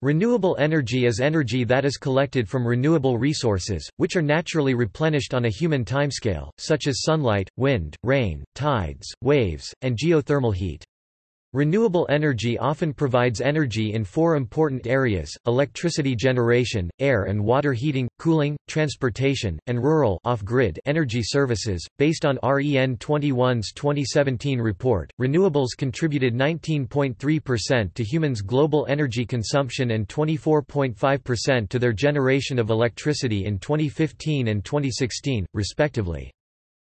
Renewable energy is energy that is collected from renewable resources, which are naturally replenished on a human timescale, such as sunlight, wind, rain, tides, waves, and geothermal heat. Renewable energy often provides energy in four important areas, electricity generation, air and water heating, cooling, transportation, and rural off-grid energy services. Based on REN 21's 2017 report, renewables contributed 19.3% to humans' global energy consumption and 24.5% to their generation of electricity in 2015 and 2016, respectively.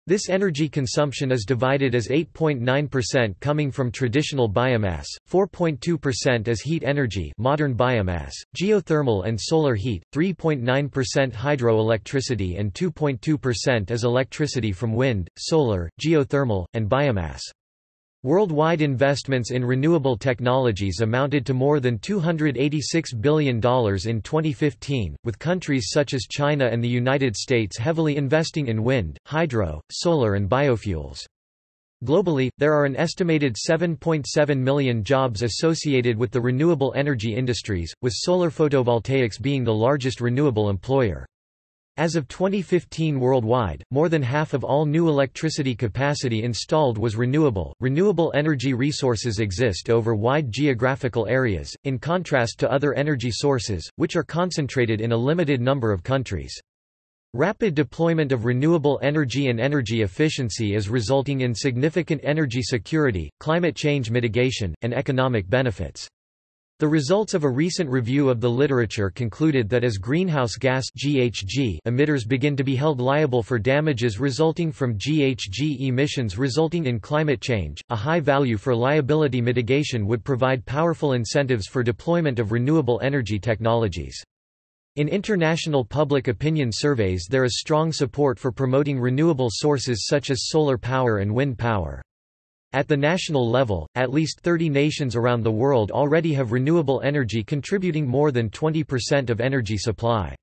This energy consumption is divided as 8.9% coming from traditional biomass, 4.2% as heat energy modern biomass, geothermal and solar heat, 3.9% hydroelectricity and 2.2% as electricity from wind, solar, geothermal, and biomass. Worldwide investments in renewable technologies amounted to more than $286 billion in 2015, with countries such as China and the United States heavily investing in wind, hydro, solar and biofuels. Globally, there are an estimated 7.7 million jobs associated with the renewable energy industries, with solar photovoltaics being the largest renewable employer. As of 2015 worldwide, more than half of all new electricity capacity installed was renewable. Renewable energy resources exist over wide geographical areas, in contrast to other energy sources, which are concentrated in a limited number of countries. Rapid deployment of renewable energy and energy efficiency is resulting in significant energy security, climate change mitigation, and economic benefits. The results of a recent review of the literature concluded that as greenhouse gas (GHG) emitters begin to be held liable for damages resulting from GHG emissions resulting in climate change, a high value for liability mitigation would provide powerful incentives for deployment of renewable energy technologies. In international public opinion surveys there is strong support for promoting renewable sources such as solar power and wind power. At the national level, at least 30 nations around the world already have renewable energy contributing more than 20% of energy supply.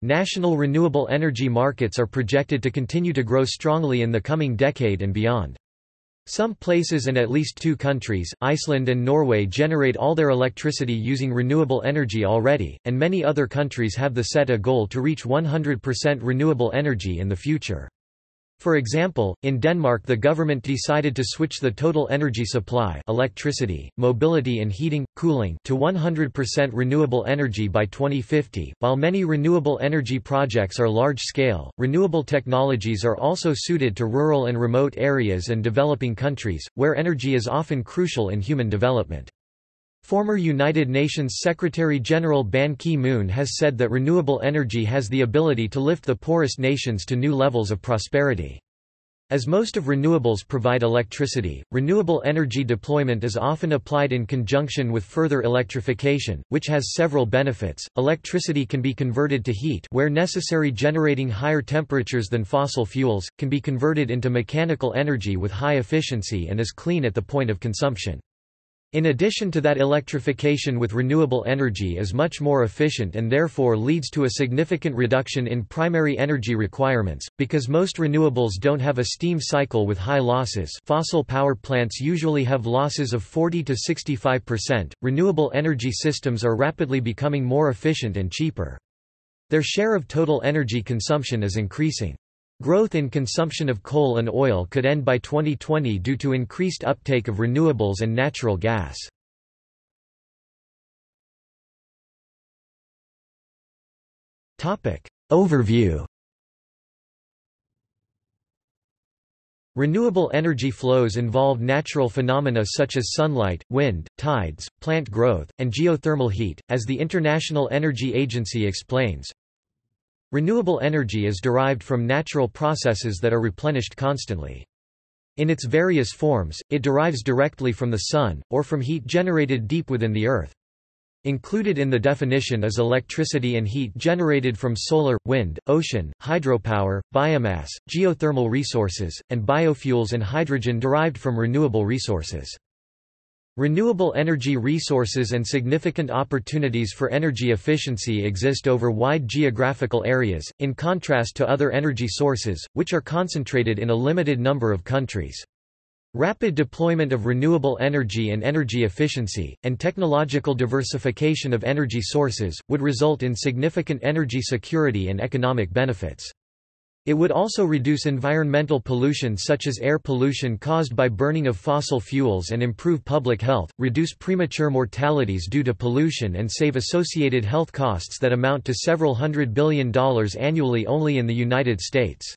National renewable energy markets are projected to continue to grow strongly in the coming decade and beyond. Some places and at least two countries, Iceland and Norway generate all their electricity using renewable energy already, and many other countries have the set a goal to reach 100% renewable energy in the future. For example, in Denmark the government decided to switch the total energy supply electricity, mobility and heating, cooling to 100% renewable energy by 2050. While many renewable energy projects are large-scale, renewable technologies are also suited to rural and remote areas and developing countries, where energy is often crucial in human development. Former United Nations Secretary-General Ban Ki-moon has said that renewable energy has the ability to lift the poorest nations to new levels of prosperity. As most of renewables provide electricity, renewable energy deployment is often applied in conjunction with further electrification, which has several benefits. Electricity can be converted to heat where necessary generating higher temperatures than fossil fuels, can be converted into mechanical energy with high efficiency and is clean at the point of consumption. In addition to that electrification with renewable energy is much more efficient and therefore leads to a significant reduction in primary energy requirements, because most renewables don't have a steam cycle with high losses fossil power plants usually have losses of 40 to 65%, renewable energy systems are rapidly becoming more efficient and cheaper. Their share of total energy consumption is increasing. Growth in consumption of coal and oil could end by 2020 due to increased uptake of renewables and natural gas. Overview Renewable energy flows involve natural phenomena such as sunlight, wind, tides, plant growth, and geothermal heat, as the International Energy Agency explains. Renewable energy is derived from natural processes that are replenished constantly. In its various forms, it derives directly from the sun, or from heat generated deep within the earth. Included in the definition is electricity and heat generated from solar, wind, ocean, hydropower, biomass, geothermal resources, and biofuels and hydrogen derived from renewable resources. Renewable energy resources and significant opportunities for energy efficiency exist over wide geographical areas, in contrast to other energy sources, which are concentrated in a limited number of countries. Rapid deployment of renewable energy and energy efficiency, and technological diversification of energy sources, would result in significant energy security and economic benefits. It would also reduce environmental pollution such as air pollution caused by burning of fossil fuels and improve public health, reduce premature mortalities due to pollution and save associated health costs that amount to several hundred billion dollars annually only in the United States.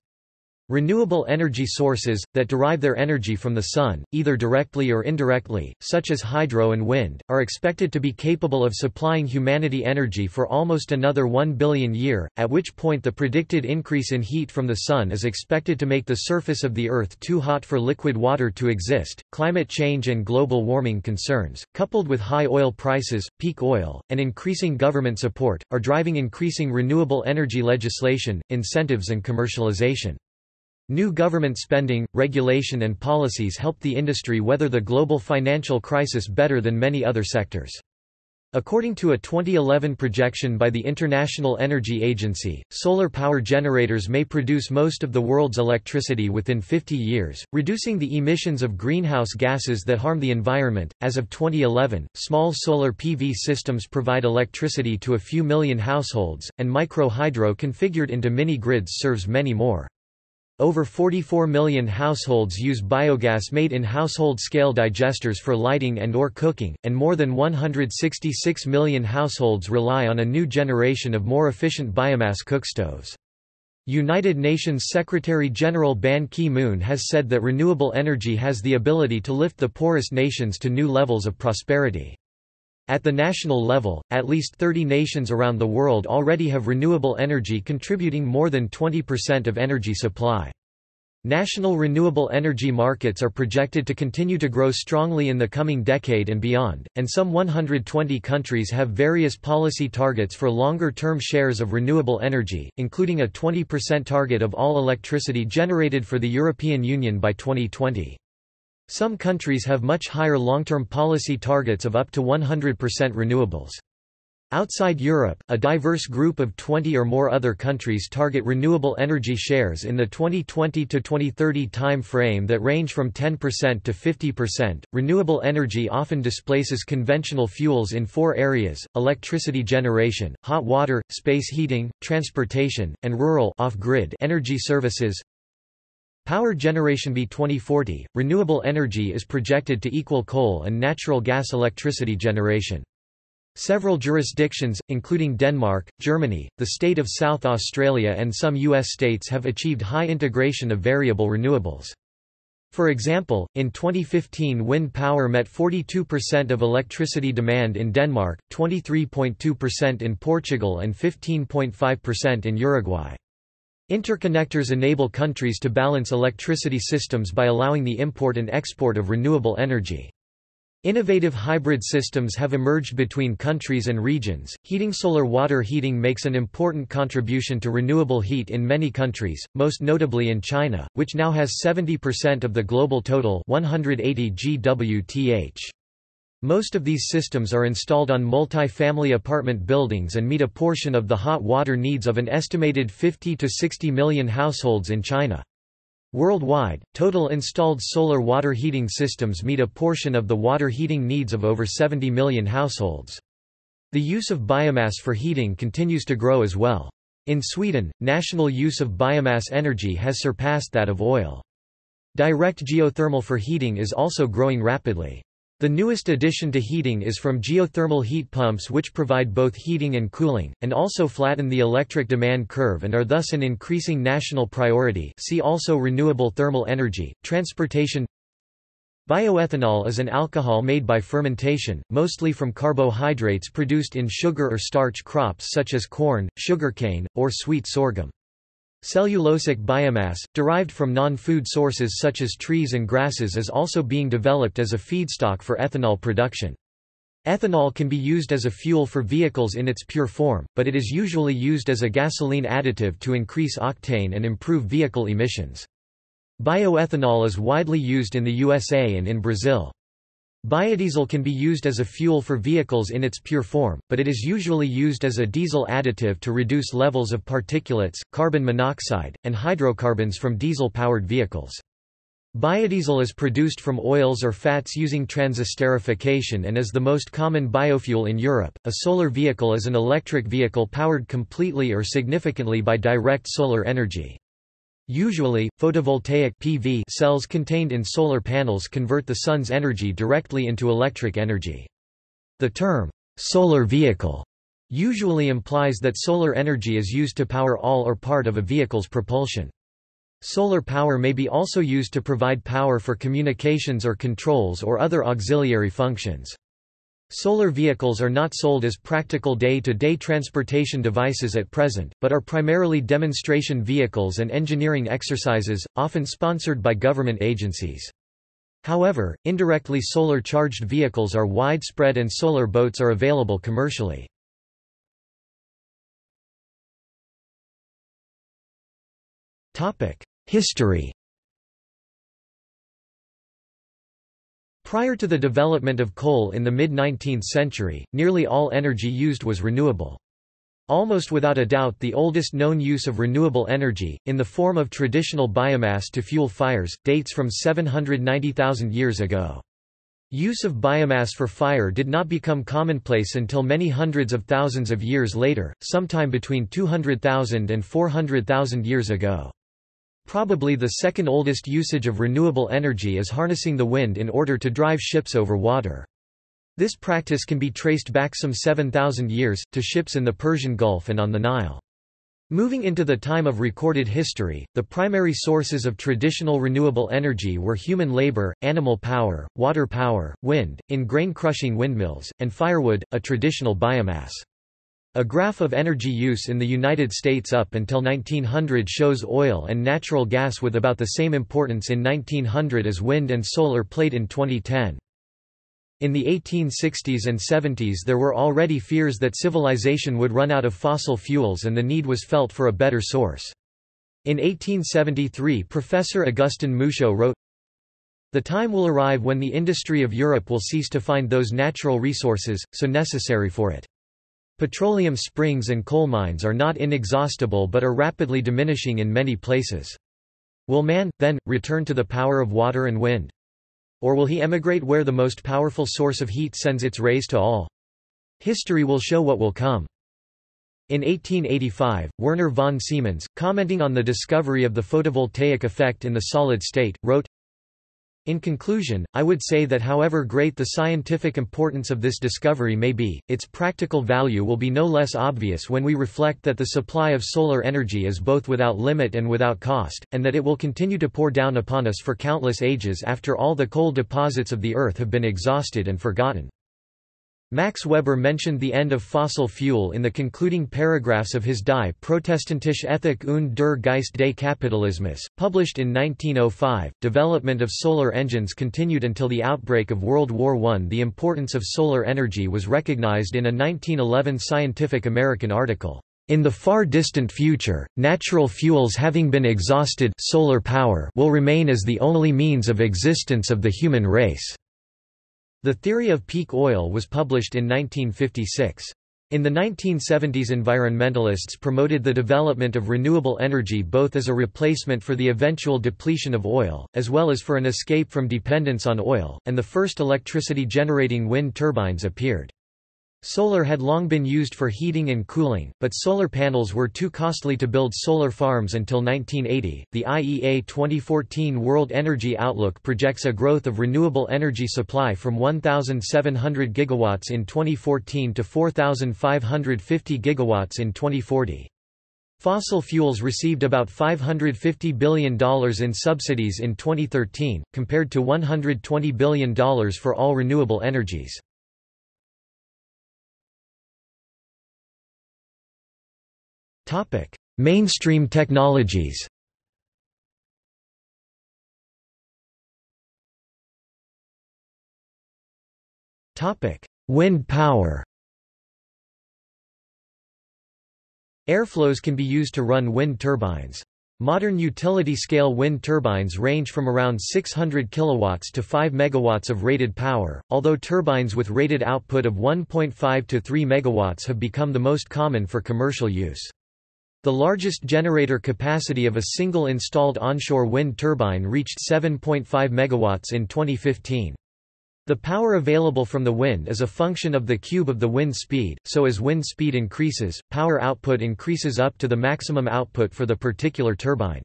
Renewable energy sources, that derive their energy from the sun, either directly or indirectly, such as hydro and wind, are expected to be capable of supplying humanity energy for almost another 1 billion year, at which point the predicted increase in heat from the sun is expected to make the surface of the Earth too hot for liquid water to exist. Climate change and global warming concerns, coupled with high oil prices, peak oil, and increasing government support, are driving increasing renewable energy legislation, incentives and commercialization. New government spending, regulation and policies helped the industry weather the global financial crisis better than many other sectors. According to a 2011 projection by the International Energy Agency, solar power generators may produce most of the world's electricity within 50 years, reducing the emissions of greenhouse gases that harm the environment. As of 2011, small solar PV systems provide electricity to a few million households, and micro hydro configured into mini grids serves many more. Over 44 million households use biogas made in household-scale digesters for lighting and or cooking, and more than 166 million households rely on a new generation of more efficient biomass cookstoves. United Nations Secretary-General Ban Ki-moon has said that renewable energy has the ability to lift the poorest nations to new levels of prosperity. At the national level, at least 30 nations around the world already have renewable energy contributing more than 20% of energy supply. National renewable energy markets are projected to continue to grow strongly in the coming decade and beyond, and some 120 countries have various policy targets for longer-term shares of renewable energy, including a 20% target of all electricity generated for the European Union by 2020. Some countries have much higher long-term policy targets of up to 100% renewables. Outside Europe, a diverse group of 20 or more other countries target renewable energy shares in the 2020 to 2030 time frame that range from 10% to 50%. Renewable energy often displaces conventional fuels in four areas: electricity generation, hot water, space heating, transportation, and rural off-grid energy services. Power generation by 2040, renewable energy is projected to equal coal and natural gas electricity generation. Several jurisdictions, including Denmark, Germany, the state of South Australia and some U.S. states have achieved high integration of variable renewables. For example, in 2015 wind power met 42% of electricity demand in Denmark, 23.2% in Portugal and 15.5% in Uruguay. Interconnectors enable countries to balance electricity systems by allowing the import and export of renewable energy. Innovative hybrid systems have emerged between countries and regions. Heating solar water heating makes an important contribution to renewable heat in many countries, most notably in China, which now has 70% of the global total 180 GWth. Most of these systems are installed on multi-family apartment buildings and meet a portion of the hot water needs of an estimated 50 to 60 million households in China. Worldwide, total installed solar water heating systems meet a portion of the water heating needs of over 70 million households. The use of biomass for heating continues to grow as well. In Sweden, national use of biomass energy has surpassed that of oil. Direct geothermal for heating is also growing rapidly. The newest addition to heating is from geothermal heat pumps which provide both heating and cooling, and also flatten the electric demand curve and are thus an increasing national priority see also renewable thermal energy, transportation Bioethanol is an alcohol made by fermentation, mostly from carbohydrates produced in sugar or starch crops such as corn, sugarcane, or sweet sorghum. Cellulosic biomass, derived from non-food sources such as trees and grasses is also being developed as a feedstock for ethanol production. Ethanol can be used as a fuel for vehicles in its pure form, but it is usually used as a gasoline additive to increase octane and improve vehicle emissions. Bioethanol is widely used in the USA and in Brazil. Biodiesel can be used as a fuel for vehicles in its pure form, but it is usually used as a diesel additive to reduce levels of particulates, carbon monoxide, and hydrocarbons from diesel-powered vehicles. Biodiesel is produced from oils or fats using transesterification and is the most common biofuel in Europe. A solar vehicle is an electric vehicle powered completely or significantly by direct solar energy. Usually, photovoltaic PV cells contained in solar panels convert the sun's energy directly into electric energy. The term, solar vehicle, usually implies that solar energy is used to power all or part of a vehicle's propulsion. Solar power may be also used to provide power for communications or controls or other auxiliary functions. Solar vehicles are not sold as practical day-to-day -day transportation devices at present, but are primarily demonstration vehicles and engineering exercises, often sponsored by government agencies. However, indirectly solar-charged vehicles are widespread and solar boats are available commercially. History Prior to the development of coal in the mid-19th century, nearly all energy used was renewable. Almost without a doubt the oldest known use of renewable energy, in the form of traditional biomass to fuel fires, dates from 790,000 years ago. Use of biomass for fire did not become commonplace until many hundreds of thousands of years later, sometime between 200,000 and 400,000 years ago. Probably the second oldest usage of renewable energy is harnessing the wind in order to drive ships over water. This practice can be traced back some 7,000 years, to ships in the Persian Gulf and on the Nile. Moving into the time of recorded history, the primary sources of traditional renewable energy were human labor, animal power, water power, wind, in grain-crushing windmills, and firewood, a traditional biomass. A graph of energy use in the United States up until 1900 shows oil and natural gas with about the same importance in 1900 as wind and solar played in 2010. In the 1860s and 70s there were already fears that civilization would run out of fossil fuels and the need was felt for a better source. In 1873 Professor Augustin Mouchot wrote, The time will arrive when the industry of Europe will cease to find those natural resources, so necessary for it. Petroleum springs and coal mines are not inexhaustible but are rapidly diminishing in many places. Will man, then, return to the power of water and wind? Or will he emigrate where the most powerful source of heat sends its rays to all? History will show what will come. In 1885, Werner von Siemens, commenting on the discovery of the photovoltaic effect in the solid state, wrote, in conclusion, I would say that however great the scientific importance of this discovery may be, its practical value will be no less obvious when we reflect that the supply of solar energy is both without limit and without cost, and that it will continue to pour down upon us for countless ages after all the coal deposits of the Earth have been exhausted and forgotten. Max Weber mentioned the end of fossil fuel in the concluding paragraphs of his Die Protestantische Ethik und der Geist des Kapitalismus, published in 1905. Development of solar engines continued until the outbreak of World War I. The importance of solar energy was recognized in a 1911 Scientific American article. In the far distant future, natural fuels having been exhausted solar power will remain as the only means of existence of the human race. The Theory of Peak Oil was published in 1956. In the 1970s environmentalists promoted the development of renewable energy both as a replacement for the eventual depletion of oil, as well as for an escape from dependence on oil, and the first electricity-generating wind turbines appeared. Solar had long been used for heating and cooling, but solar panels were too costly to build solar farms until 1980. The IEA 2014 World Energy Outlook projects a growth of renewable energy supply from 1,700 gigawatts in 2014 to 4,550 gigawatts in 2040. Fossil fuels received about $550 billion in subsidies in 2013, compared to $120 billion for all renewable energies. Mainstream technologies Topic: Wind power Airflows can be used to run wind turbines. Modern utility-scale wind turbines range from around 600 kilowatts to 5 megawatts of rated power, although turbines with rated output of 1.5 to 3 megawatts have become the most common for commercial use. The largest generator capacity of a single installed onshore wind turbine reached 7.5 MW in 2015. The power available from the wind is a function of the cube of the wind speed, so as wind speed increases, power output increases up to the maximum output for the particular turbine.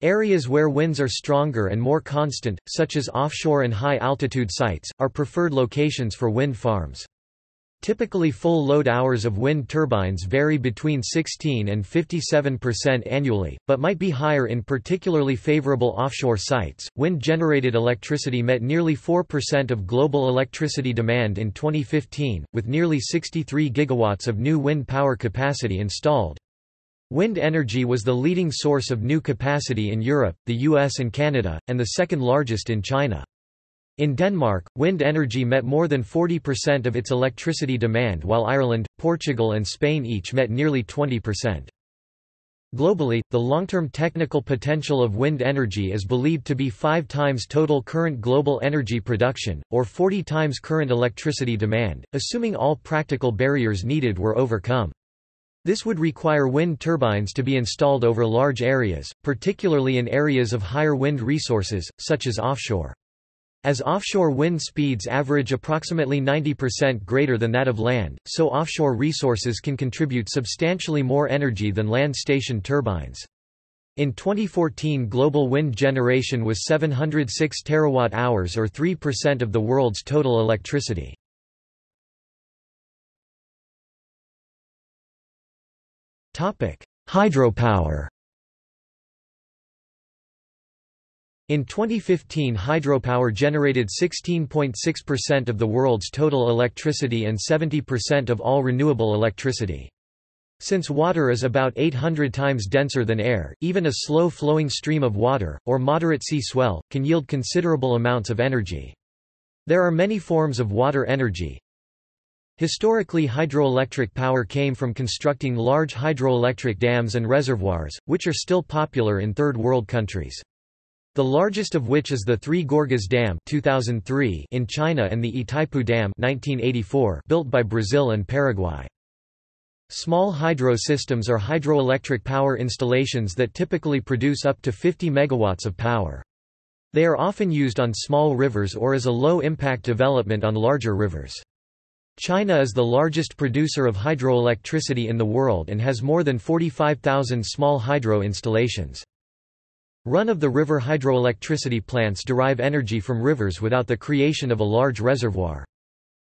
Areas where winds are stronger and more constant, such as offshore and high-altitude sites, are preferred locations for wind farms. Typically full load hours of wind turbines vary between 16 and 57% annually, but might be higher in particularly favorable offshore sites. Wind generated electricity met nearly 4% of global electricity demand in 2015, with nearly 63 gigawatts of new wind power capacity installed. Wind energy was the leading source of new capacity in Europe, the US and Canada, and the second largest in China. In Denmark, wind energy met more than 40% of its electricity demand while Ireland, Portugal and Spain each met nearly 20%. Globally, the long-term technical potential of wind energy is believed to be five times total current global energy production, or 40 times current electricity demand, assuming all practical barriers needed were overcome. This would require wind turbines to be installed over large areas, particularly in areas of higher wind resources, such as offshore. As offshore wind speeds average approximately 90% greater than that of land, so offshore resources can contribute substantially more energy than land station turbines. In 2014 global wind generation was 706 terawatt-hours or 3% of the world's total electricity. Hydropower In 2015 hydropower generated 16.6% of the world's total electricity and 70% of all renewable electricity. Since water is about 800 times denser than air, even a slow-flowing stream of water, or moderate sea swell, can yield considerable amounts of energy. There are many forms of water energy. Historically hydroelectric power came from constructing large hydroelectric dams and reservoirs, which are still popular in Third World countries. The largest of which is the Three Gorges Dam 2003 in China and the Itaipu Dam 1984 built by Brazil and Paraguay. Small hydro systems are hydroelectric power installations that typically produce up to 50 megawatts of power. They are often used on small rivers or as a low-impact development on larger rivers. China is the largest producer of hydroelectricity in the world and has more than 45,000 small hydro installations. Run-of-the-river hydroelectricity plants derive energy from rivers without the creation of a large reservoir.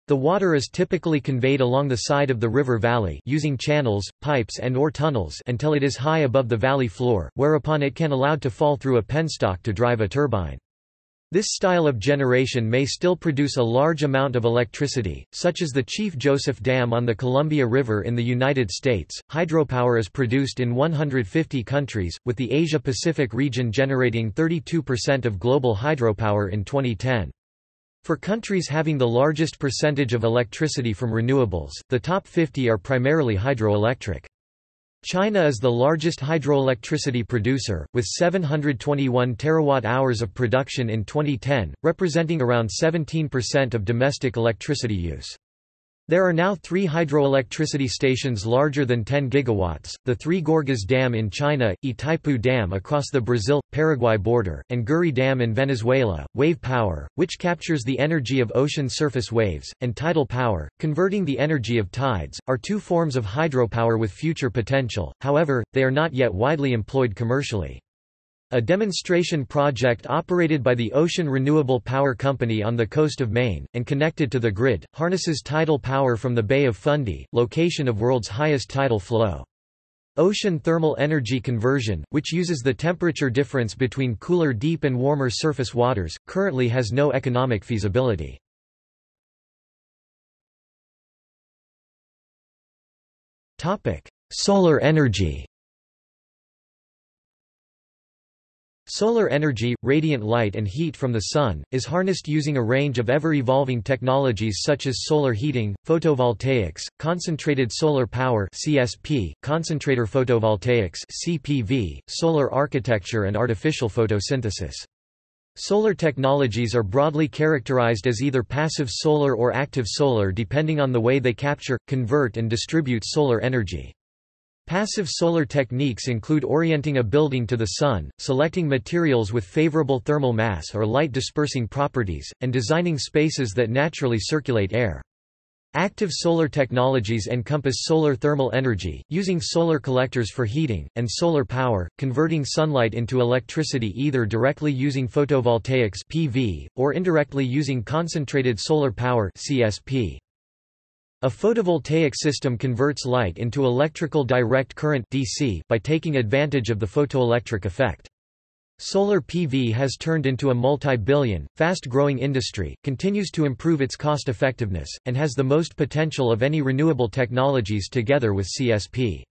The water is typically conveyed along the side of the river valley using channels, pipes and or tunnels until it is high above the valley floor, whereupon it can allowed to fall through a penstock to drive a turbine. This style of generation may still produce a large amount of electricity, such as the Chief Joseph Dam on the Columbia River in the United States. Hydropower is produced in 150 countries, with the Asia Pacific region generating 32% of global hydropower in 2010. For countries having the largest percentage of electricity from renewables, the top 50 are primarily hydroelectric. China is the largest hydroelectricity producer, with 721 terawatt-hours of production in 2010, representing around 17% of domestic electricity use. There are now three hydroelectricity stations larger than 10 gigawatts, the Three Gorges Dam in China, Itaipu Dam across the Brazil-Paraguay border, and Guri Dam in Venezuela. Wave power, which captures the energy of ocean surface waves, and tidal power, converting the energy of tides, are two forms of hydropower with future potential, however, they are not yet widely employed commercially. A demonstration project operated by the Ocean Renewable Power Company on the coast of Maine, and connected to the grid, harnesses tidal power from the Bay of Fundy, location of world's highest tidal flow. Ocean thermal energy conversion, which uses the temperature difference between cooler deep and warmer surface waters, currently has no economic feasibility. Solar energy Solar energy, radiant light and heat from the sun, is harnessed using a range of ever-evolving technologies such as solar heating, photovoltaics, concentrated solar power CSP, concentrator photovoltaics CPV, solar architecture and artificial photosynthesis. Solar technologies are broadly characterized as either passive solar or active solar depending on the way they capture, convert and distribute solar energy. Passive solar techniques include orienting a building to the sun, selecting materials with favorable thermal mass or light dispersing properties, and designing spaces that naturally circulate air. Active solar technologies encompass solar thermal energy, using solar collectors for heating, and solar power, converting sunlight into electricity either directly using photovoltaics PV, or indirectly using concentrated solar power CSP. A photovoltaic system converts light into electrical direct current DC by taking advantage of the photoelectric effect. Solar PV has turned into a multi-billion, fast-growing industry, continues to improve its cost-effectiveness, and has the most potential of any renewable technologies together with CSP.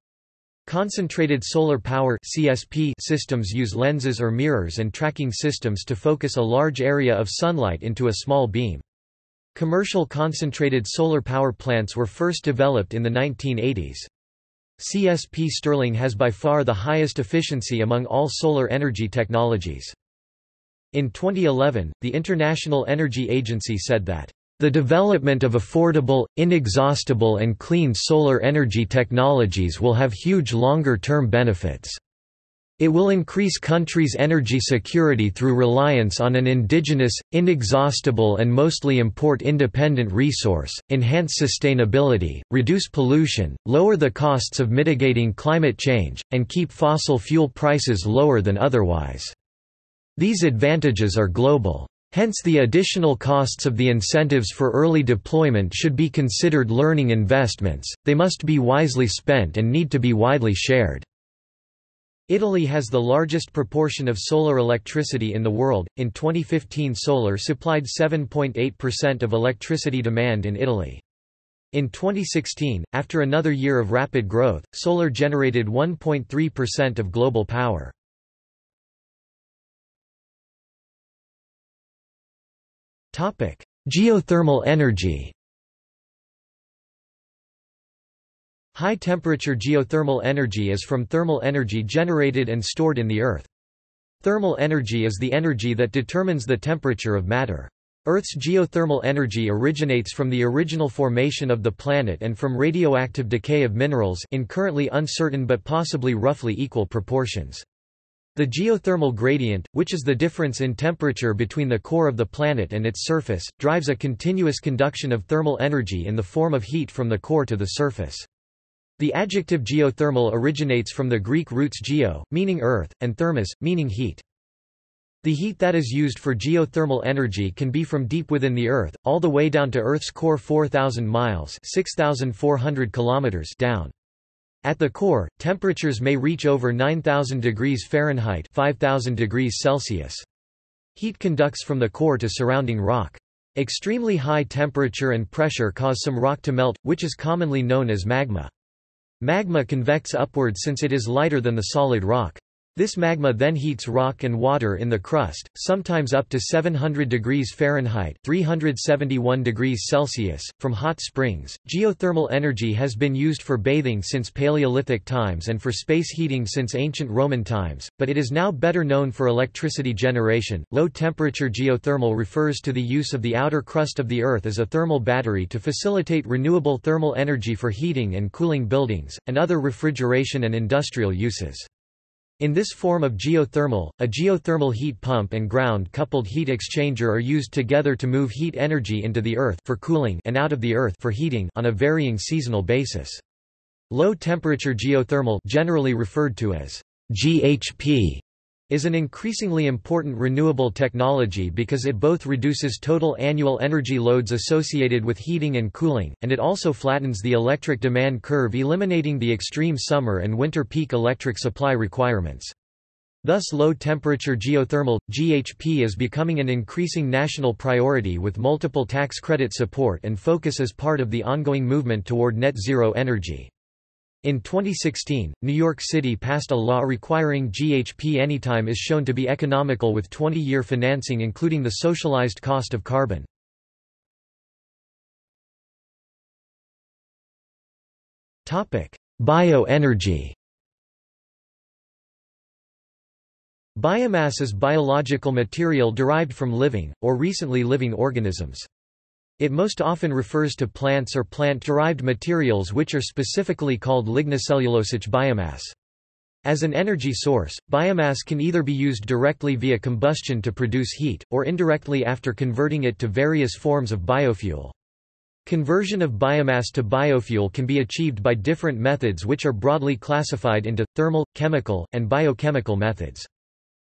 Concentrated solar power CSP systems use lenses or mirrors and tracking systems to focus a large area of sunlight into a small beam. Commercial concentrated solar power plants were first developed in the 1980s. CSP Stirling has by far the highest efficiency among all solar energy technologies. In 2011, the International Energy Agency said that the development of affordable, inexhaustible and clean solar energy technologies will have huge longer-term benefits. It will increase countries' energy security through reliance on an indigenous, inexhaustible and mostly import-independent resource, enhance sustainability, reduce pollution, lower the costs of mitigating climate change, and keep fossil fuel prices lower than otherwise. These advantages are global. Hence the additional costs of the incentives for early deployment should be considered learning investments, they must be wisely spent and need to be widely shared. Italy has the largest proportion of solar electricity in the world. In 2015, solar supplied 7.8% of electricity demand in Italy. In 2016, after another year of rapid growth, solar generated 1.3% of global power. Topic: Geothermal energy. High-temperature geothermal energy is from thermal energy generated and stored in the Earth. Thermal energy is the energy that determines the temperature of matter. Earth's geothermal energy originates from the original formation of the planet and from radioactive decay of minerals in currently uncertain but possibly roughly equal proportions. The geothermal gradient, which is the difference in temperature between the core of the planet and its surface, drives a continuous conduction of thermal energy in the form of heat from the core to the surface. The adjective geothermal originates from the Greek roots geo, meaning earth, and thermos, meaning heat. The heat that is used for geothermal energy can be from deep within the Earth, all the way down to Earth's core 4,000 miles 6,400 kilometers down. At the core, temperatures may reach over 9,000 degrees Fahrenheit 5,000 degrees Celsius. Heat conducts from the core to surrounding rock. Extremely high temperature and pressure cause some rock to melt, which is commonly known as magma. Magma convects upward since it is lighter than the solid rock. This magma then heats rock and water in the crust, sometimes up to 700 degrees Fahrenheit (371 degrees Celsius) from hot springs. Geothermal energy has been used for bathing since Paleolithic times and for space heating since ancient Roman times, but it is now better known for electricity generation. Low temperature geothermal refers to the use of the outer crust of the earth as a thermal battery to facilitate renewable thermal energy for heating and cooling buildings and other refrigeration and industrial uses. In this form of geothermal, a geothermal heat pump and ground-coupled heat exchanger are used together to move heat energy into the earth for cooling and out of the earth for heating on a varying seasonal basis. Low-temperature geothermal generally referred to as GHP is an increasingly important renewable technology because it both reduces total annual energy loads associated with heating and cooling, and it also flattens the electric demand curve eliminating the extreme summer and winter peak electric supply requirements. Thus low-temperature geothermal, GHP is becoming an increasing national priority with multiple tax credit support and focus as part of the ongoing movement toward net zero energy. In 2016, New York City passed a law requiring GHP anytime is shown to be economical with 20-year financing including the socialized cost of carbon. Bioenergy Biomass is biological material derived from living, or recently living organisms. It most often refers to plants or plant-derived materials which are specifically called lignocellulosic biomass. As an energy source, biomass can either be used directly via combustion to produce heat, or indirectly after converting it to various forms of biofuel. Conversion of biomass to biofuel can be achieved by different methods which are broadly classified into, thermal, chemical, and biochemical methods.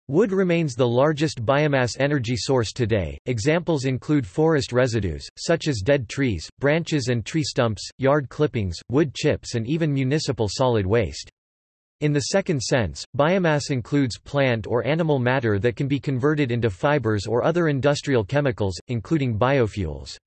Wood remains the largest biomass energy source today. Examples include forest residues, such as dead trees, branches and tree stumps, yard clippings, wood chips, and even municipal solid waste. In the second sense, biomass includes plant or animal matter that can be converted into fibers or other industrial chemicals, including biofuels.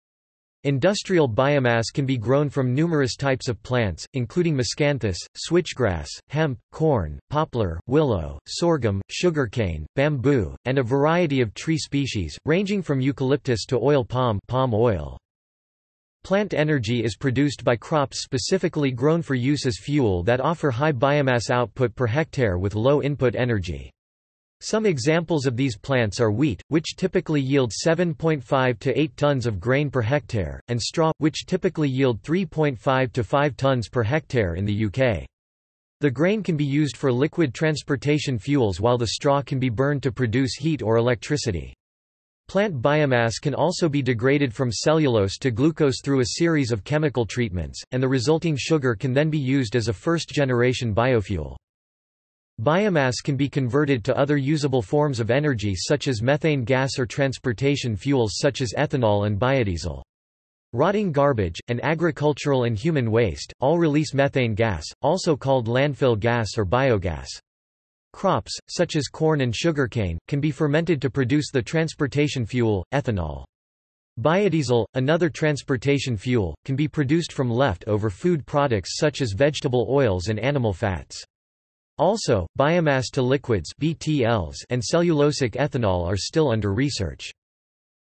Industrial biomass can be grown from numerous types of plants, including miscanthus, switchgrass, hemp, corn, poplar, willow, sorghum, sugarcane, bamboo, and a variety of tree species, ranging from eucalyptus to oil palm, palm oil. Plant energy is produced by crops specifically grown for use as fuel that offer high biomass output per hectare with low input energy. Some examples of these plants are wheat, which typically yield 7.5 to 8 tons of grain per hectare, and straw, which typically yield 3.5 to 5 tons per hectare in the UK. The grain can be used for liquid transportation fuels while the straw can be burned to produce heat or electricity. Plant biomass can also be degraded from cellulose to glucose through a series of chemical treatments, and the resulting sugar can then be used as a first-generation biofuel. Biomass can be converted to other usable forms of energy such as methane gas or transportation fuels such as ethanol and biodiesel. Rotting garbage, and agricultural and human waste, all release methane gas, also called landfill gas or biogas. Crops, such as corn and sugarcane, can be fermented to produce the transportation fuel, ethanol. Biodiesel, another transportation fuel, can be produced from left-over food products such as vegetable oils and animal fats. Also, biomass to liquids BTLs and cellulosic ethanol are still under research.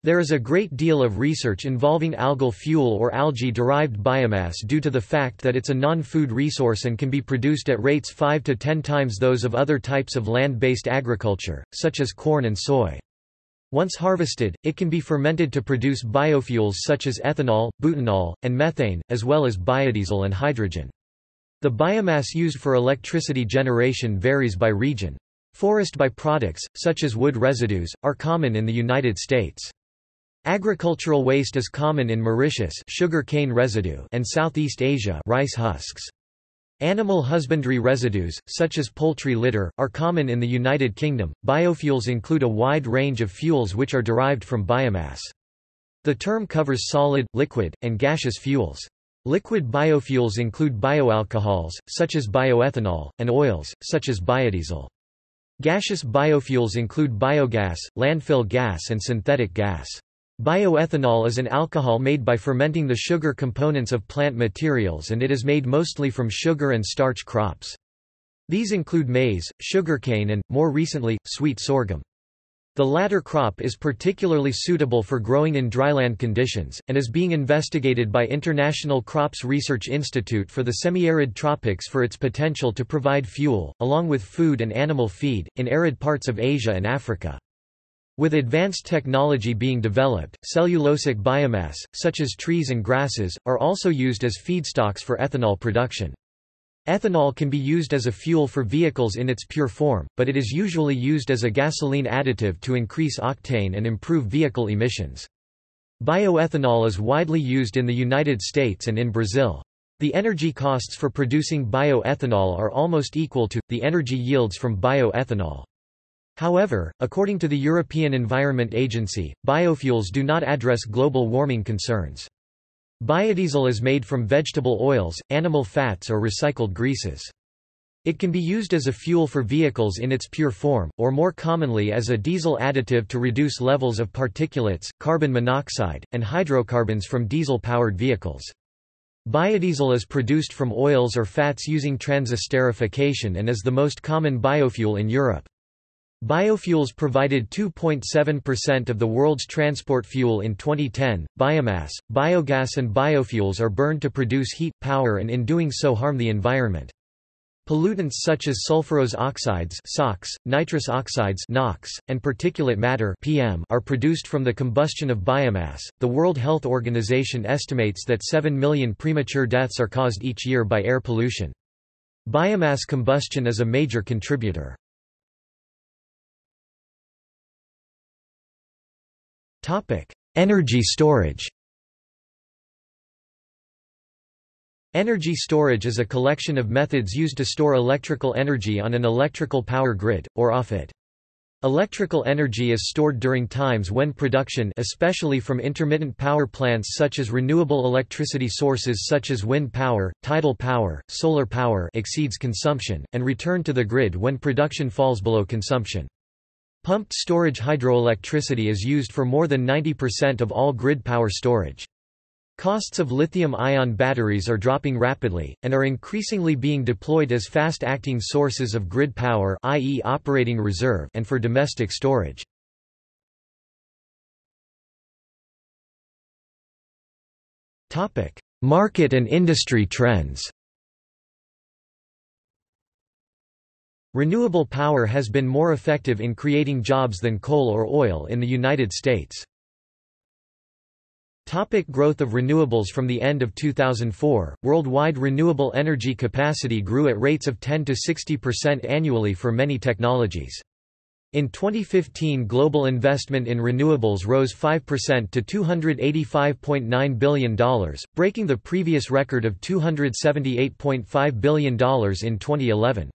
There is a great deal of research involving algal fuel or algae-derived biomass due to the fact that it's a non-food resource and can be produced at rates 5 to 10 times those of other types of land-based agriculture, such as corn and soy. Once harvested, it can be fermented to produce biofuels such as ethanol, butanol, and methane, as well as biodiesel and hydrogen. The biomass used for electricity generation varies by region. Forest byproducts, such as wood residues, are common in the United States. Agricultural waste is common in Mauritius sugar cane residue and Southeast Asia rice husks. Animal husbandry residues, such as poultry litter, are common in the United Kingdom. Biofuels include a wide range of fuels which are derived from biomass. The term covers solid, liquid, and gaseous fuels. Liquid biofuels include bioalcohols, such as bioethanol, and oils, such as biodiesel. Gaseous biofuels include biogas, landfill gas and synthetic gas. Bioethanol is an alcohol made by fermenting the sugar components of plant materials and it is made mostly from sugar and starch crops. These include maize, sugarcane and, more recently, sweet sorghum. The latter crop is particularly suitable for growing in dryland conditions, and is being investigated by International Crops Research Institute for the semi-arid tropics for its potential to provide fuel, along with food and animal feed, in arid parts of Asia and Africa. With advanced technology being developed, cellulosic biomass, such as trees and grasses, are also used as feedstocks for ethanol production. Ethanol can be used as a fuel for vehicles in its pure form, but it is usually used as a gasoline additive to increase octane and improve vehicle emissions. Bioethanol is widely used in the United States and in Brazil. The energy costs for producing bioethanol are almost equal to, the energy yields from bioethanol. However, according to the European Environment Agency, biofuels do not address global warming concerns. Biodiesel is made from vegetable oils, animal fats or recycled greases. It can be used as a fuel for vehicles in its pure form, or more commonly as a diesel additive to reduce levels of particulates, carbon monoxide, and hydrocarbons from diesel-powered vehicles. Biodiesel is produced from oils or fats using transesterification and is the most common biofuel in Europe. Biofuels provided 2.7% of the world's transport fuel in 2010. Biomass, biogas, and biofuels are burned to produce heat, power, and in doing so harm the environment. Pollutants such as sulfurous oxides SOx, nitrous oxides NOx, and particulate matter PM are produced from the combustion of biomass. The World Health Organization estimates that 7 million premature deaths are caused each year by air pollution. Biomass combustion is a major contributor. Topic: Energy storage. Energy storage is a collection of methods used to store electrical energy on an electrical power grid, or off it. Electrical energy is stored during times when production especially from intermittent power plants such as renewable electricity sources such as wind power, tidal power, solar power exceeds consumption, and returned to the grid when production falls below consumption. Pumped storage hydroelectricity is used for more than 90% of all grid power storage. Costs of lithium-ion batteries are dropping rapidly, and are increasingly being deployed as fast-acting sources of grid power i.e. operating reserve and for domestic storage. Market and industry trends Renewable power has been more effective in creating jobs than coal or oil in the United States. Topic growth of renewables From the end of 2004, worldwide renewable energy capacity grew at rates of 10 to 60% annually for many technologies. In 2015 global investment in renewables rose 5% to $285.9 billion, breaking the previous record of $278.5 billion in 2011.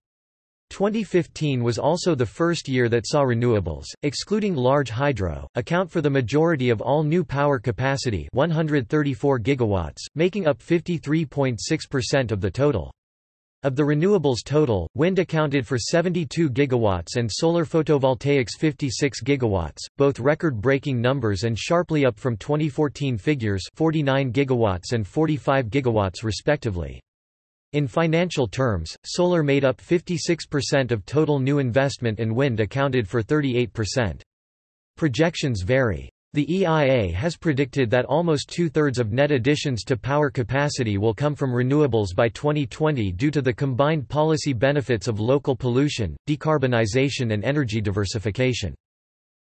2015 was also the first year that saw renewables, excluding large hydro, account for the majority of all new power capacity 134 gigawatts, making up 53.6% of the total. Of the renewables total, wind accounted for 72 gigawatts and solar photovoltaics 56 gigawatts, both record-breaking numbers and sharply up from 2014 figures 49 gigawatts and 45 gigawatts respectively. In financial terms, solar made up 56% of total new investment and wind accounted for 38%. Projections vary. The EIA has predicted that almost two-thirds of net additions to power capacity will come from renewables by 2020 due to the combined policy benefits of local pollution, decarbonization and energy diversification.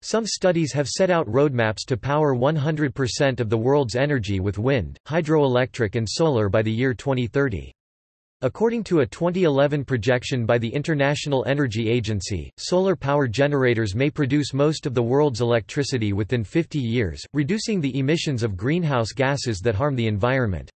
Some studies have set out roadmaps to power 100% of the world's energy with wind, hydroelectric and solar by the year 2030. According to a 2011 projection by the International Energy Agency, solar power generators may produce most of the world's electricity within 50 years, reducing the emissions of greenhouse gases that harm the environment.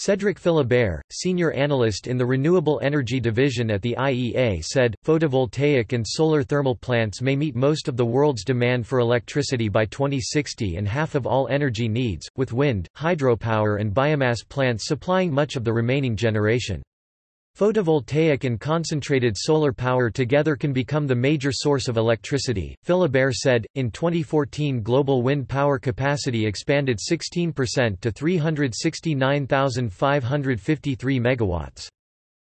Cedric Philibert, senior analyst in the Renewable Energy Division at the IEA said, photovoltaic and solar thermal plants may meet most of the world's demand for electricity by 2060 and half of all energy needs, with wind, hydropower and biomass plants supplying much of the remaining generation. Photovoltaic and concentrated solar power together can become the major source of electricity. Philibert said, in 2014 global wind power capacity expanded 16% to 369,553 megawatts.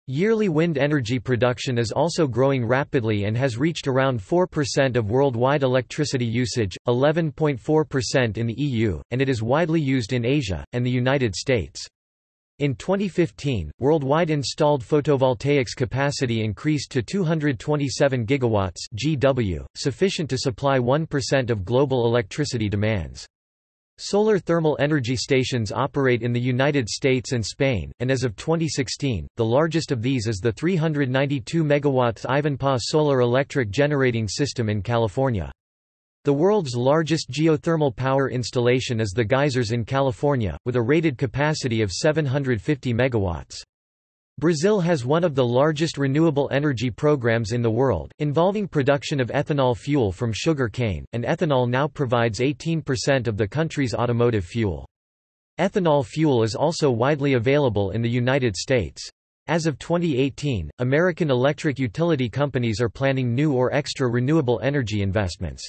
Yearly wind energy production is also growing rapidly and has reached around 4% of worldwide electricity usage, 11.4% in the EU, and it is widely used in Asia, and the United States. In 2015, worldwide installed photovoltaics capacity increased to 227 gigawatts (GW), sufficient to supply 1% of global electricity demands. Solar thermal energy stations operate in the United States and Spain, and as of 2016, the largest of these is the 392 MW Ivanpah solar electric generating system in California. The world's largest geothermal power installation is the geysers in California, with a rated capacity of 750 megawatts. Brazil has one of the largest renewable energy programs in the world, involving production of ethanol fuel from sugar cane, and ethanol now provides 18% of the country's automotive fuel. Ethanol fuel is also widely available in the United States. As of 2018, American electric utility companies are planning new or extra renewable energy investments.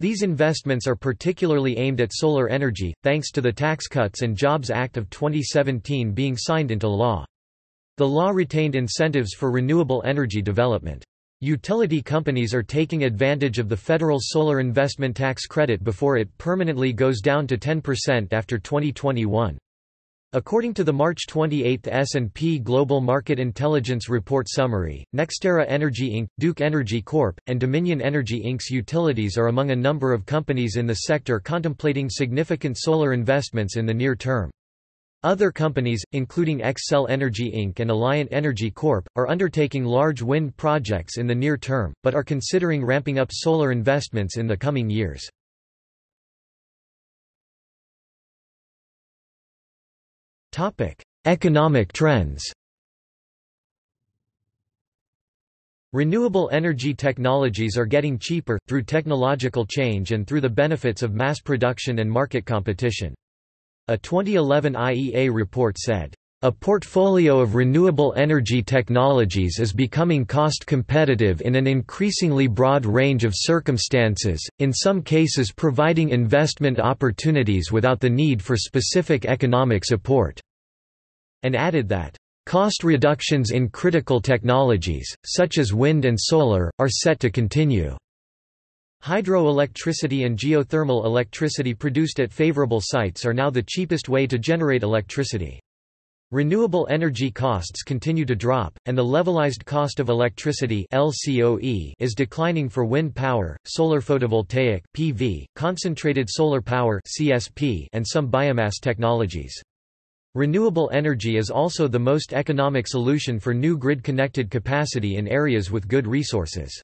These investments are particularly aimed at solar energy, thanks to the Tax Cuts and Jobs Act of 2017 being signed into law. The law retained incentives for renewable energy development. Utility companies are taking advantage of the federal solar investment tax credit before it permanently goes down to 10% after 2021. According to the March 28 S&P Global Market Intelligence Report Summary, NextEra Energy Inc., Duke Energy Corp., and Dominion Energy Inc.'s utilities are among a number of companies in the sector contemplating significant solar investments in the near term. Other companies, including Xcel Energy Inc. and Alliant Energy Corp., are undertaking large wind projects in the near term, but are considering ramping up solar investments in the coming years. Economic trends Renewable energy technologies are getting cheaper, through technological change and through the benefits of mass production and market competition. A 2011 IEA report said, a portfolio of renewable energy technologies is becoming cost competitive in an increasingly broad range of circumstances, in some cases providing investment opportunities without the need for specific economic support and added that, "...cost reductions in critical technologies, such as wind and solar, are set to continue." Hydroelectricity and geothermal electricity produced at favorable sites are now the cheapest way to generate electricity. Renewable energy costs continue to drop, and the levelized cost of electricity LCOE is declining for wind power, solar photovoltaic PV, concentrated solar power CSP, and some biomass technologies. Renewable energy is also the most economic solution for new grid-connected capacity in areas with good resources.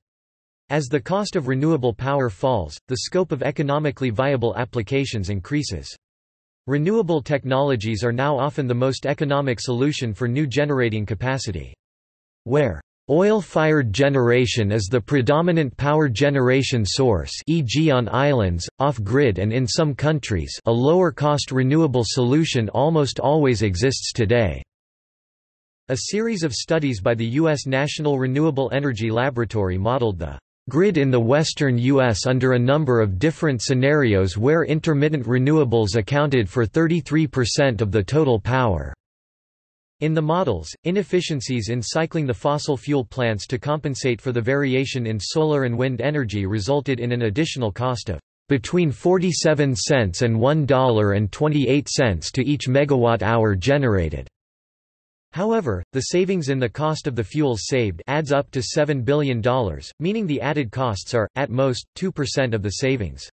As the cost of renewable power falls, the scope of economically viable applications increases. Renewable technologies are now often the most economic solution for new generating capacity. Where Oil-fired generation is the predominant power generation source e.g. on islands, off-grid and in some countries a lower-cost renewable solution almost always exists today. A series of studies by the U.S. National Renewable Energy Laboratory modeled the grid in the western U.S. under a number of different scenarios where intermittent renewables accounted for 33% of the total power. In the models, inefficiencies in cycling the fossil fuel plants to compensate for the variation in solar and wind energy resulted in an additional cost of between 47 cents and $1.28 to each megawatt-hour generated. However, the savings in the cost of the fuels saved adds up to $7 billion, meaning the added costs are, at most, 2% of the savings.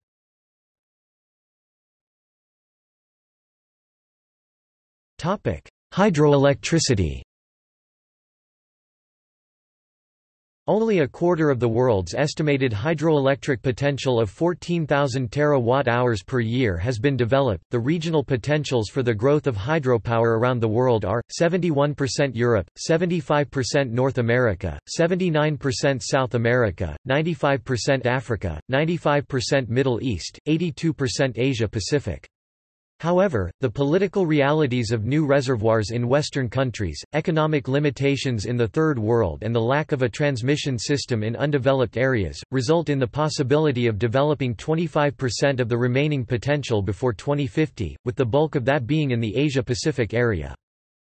Hydroelectricity Only a quarter of the world's estimated hydroelectric potential of 14,000 terawatt-hours per year has been developed. The regional potentials for the growth of hydropower around the world are 71% Europe, 75% North America, 79% South America, 95% Africa, 95% Middle East, 82% Asia Pacific. However, the political realities of new reservoirs in Western countries, economic limitations in the Third World and the lack of a transmission system in undeveloped areas, result in the possibility of developing 25% of the remaining potential before 2050, with the bulk of that being in the Asia-Pacific area.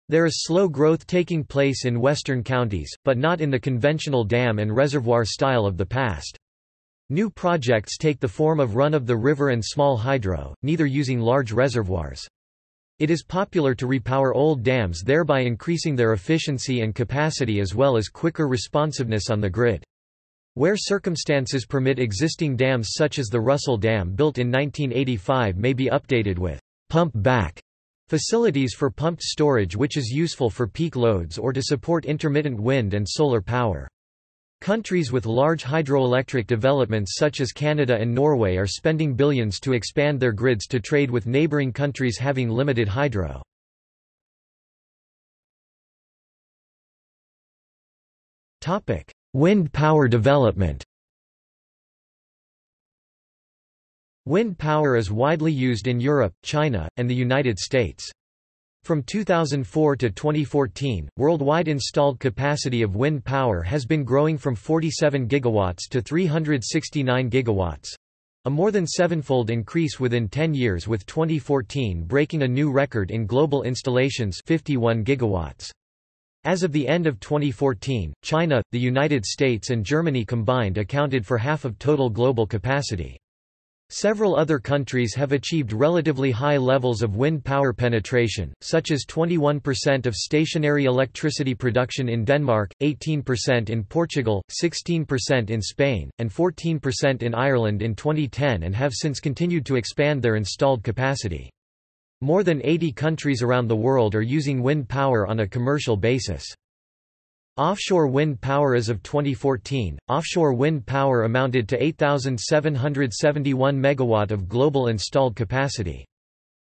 There is slow growth taking place in western counties, but not in the conventional dam and reservoir style of the past. New projects take the form of run-of-the-river and small hydro, neither using large reservoirs. It is popular to repower old dams thereby increasing their efficiency and capacity as well as quicker responsiveness on the grid. Where circumstances permit existing dams such as the Russell Dam built in 1985 may be updated with pump-back facilities for pumped storage which is useful for peak loads or to support intermittent wind and solar power. Countries with large hydroelectric developments such as Canada and Norway are spending billions to expand their grids to trade with neighbouring countries having limited hydro. Wind power development Wind power is widely used in Europe, China, and the United States. From 2004 to 2014, worldwide installed capacity of wind power has been growing from 47 gigawatts to 369 gigawatts. A more than sevenfold increase within 10 years with 2014 breaking a new record in global installations 51 gigawatts. As of the end of 2014, China, the United States and Germany combined accounted for half of total global capacity. Several other countries have achieved relatively high levels of wind power penetration, such as 21% of stationary electricity production in Denmark, 18% in Portugal, 16% in Spain, and 14% in Ireland in 2010 and have since continued to expand their installed capacity. More than 80 countries around the world are using wind power on a commercial basis. Offshore wind power As of 2014, offshore wind power amounted to 8,771 MW of global installed capacity.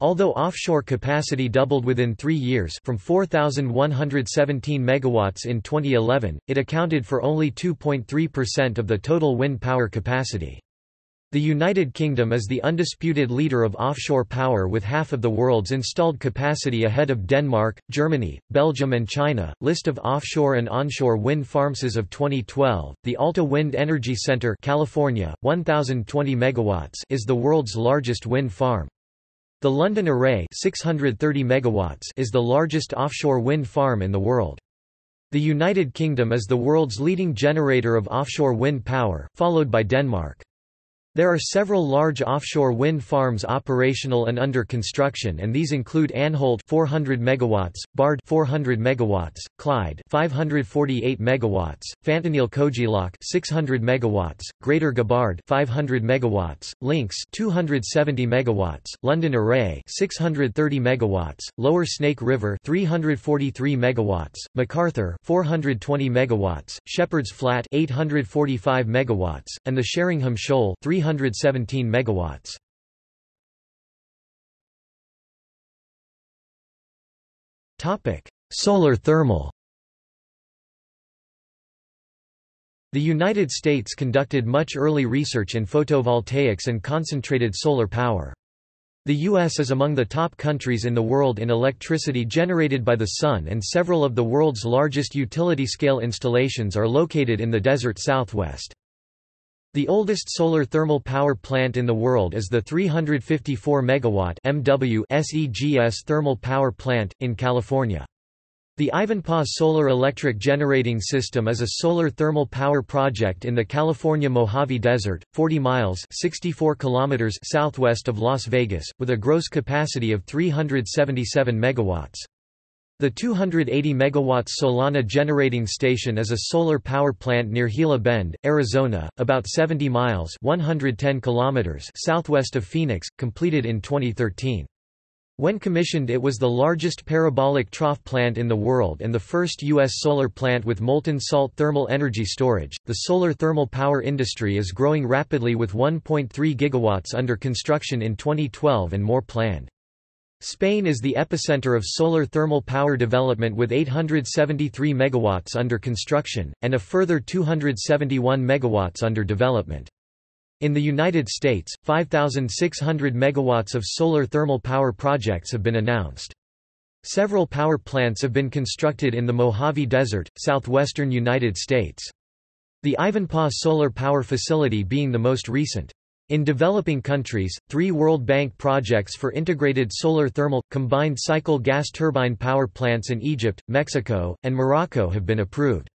Although offshore capacity doubled within three years from 4,117 MW in 2011, it accounted for only 2.3% of the total wind power capacity. The United Kingdom is the undisputed leader of offshore power with half of the world's installed capacity ahead of Denmark, Germany, Belgium and China. List of offshore and onshore wind farms as of 2012. The Alta Wind Energy Center, California, 1020 megawatts, is the world's largest wind farm. The London Array, 630 megawatts, is the largest offshore wind farm in the world. The United Kingdom is the world's leading generator of offshore wind power, followed by Denmark. There are several large offshore wind farms operational and under construction and these include Anholt 400 megawatts, Bard 400 megawatts, Clyde 548 megawatts, Fântânele-Cogealac 600 megawatts, Greater Gabbard 500 megawatts, Lincs 270 megawatts, London Array 630 megawatts, Lower Snake River 343 megawatts, MacArthur 420 megawatts, Shepherd's Flat 845 megawatts, and the Sheringham Shoal 300 317 megawatts. Topic: Solar thermal. The United States conducted much early research in photovoltaics and concentrated solar power. The U.S. is among the top countries in the world in electricity generated by the sun and several of the world's largest utility-scale installations are located in the desert southwest. The oldest solar thermal power plant in the world is the 354 megawatt MW SEGS thermal power plant in California. The Ivanpah Solar Electric Generating System is a solar thermal power project in the California Mojave Desert, 40 miles 64 kilometers southwest of Las Vegas, with a gross capacity of 377 megawatts. The 280 MW Solana Generating Station is a solar power plant near Gila Bend, Arizona, about 70 miles 110 kilometers southwest of Phoenix, completed in 2013. When commissioned it was the largest parabolic trough plant in the world and the first U.S. solar plant with molten salt thermal energy storage. The solar thermal power industry is growing rapidly with 1.3 gigawatts under construction in 2012 and more planned. Spain is the epicenter of solar thermal power development with 873 megawatts under construction, and a further 271 megawatts under development. In the United States, 5,600 megawatts of solar thermal power projects have been announced. Several power plants have been constructed in the Mojave Desert, southwestern United States. The Ivanpah Solar Power Facility being the most recent. In developing countries, three World Bank projects for integrated solar thermal, combined cycle gas turbine power plants in Egypt, Mexico, and Morocco have been approved.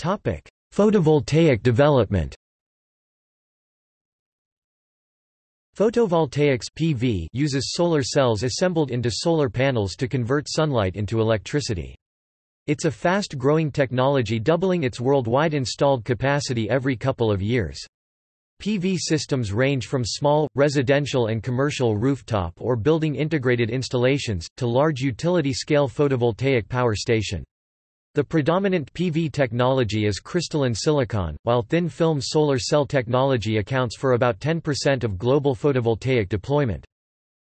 Photovoltaic development Photovoltaics PV uses solar cells assembled into solar panels to convert sunlight into electricity. It's a fast-growing technology doubling its worldwide installed capacity every couple of years. PV systems range from small, residential and commercial rooftop or building integrated installations, to large utility-scale photovoltaic power station. The predominant PV technology is crystalline silicon, while thin-film solar cell technology accounts for about 10% of global photovoltaic deployment.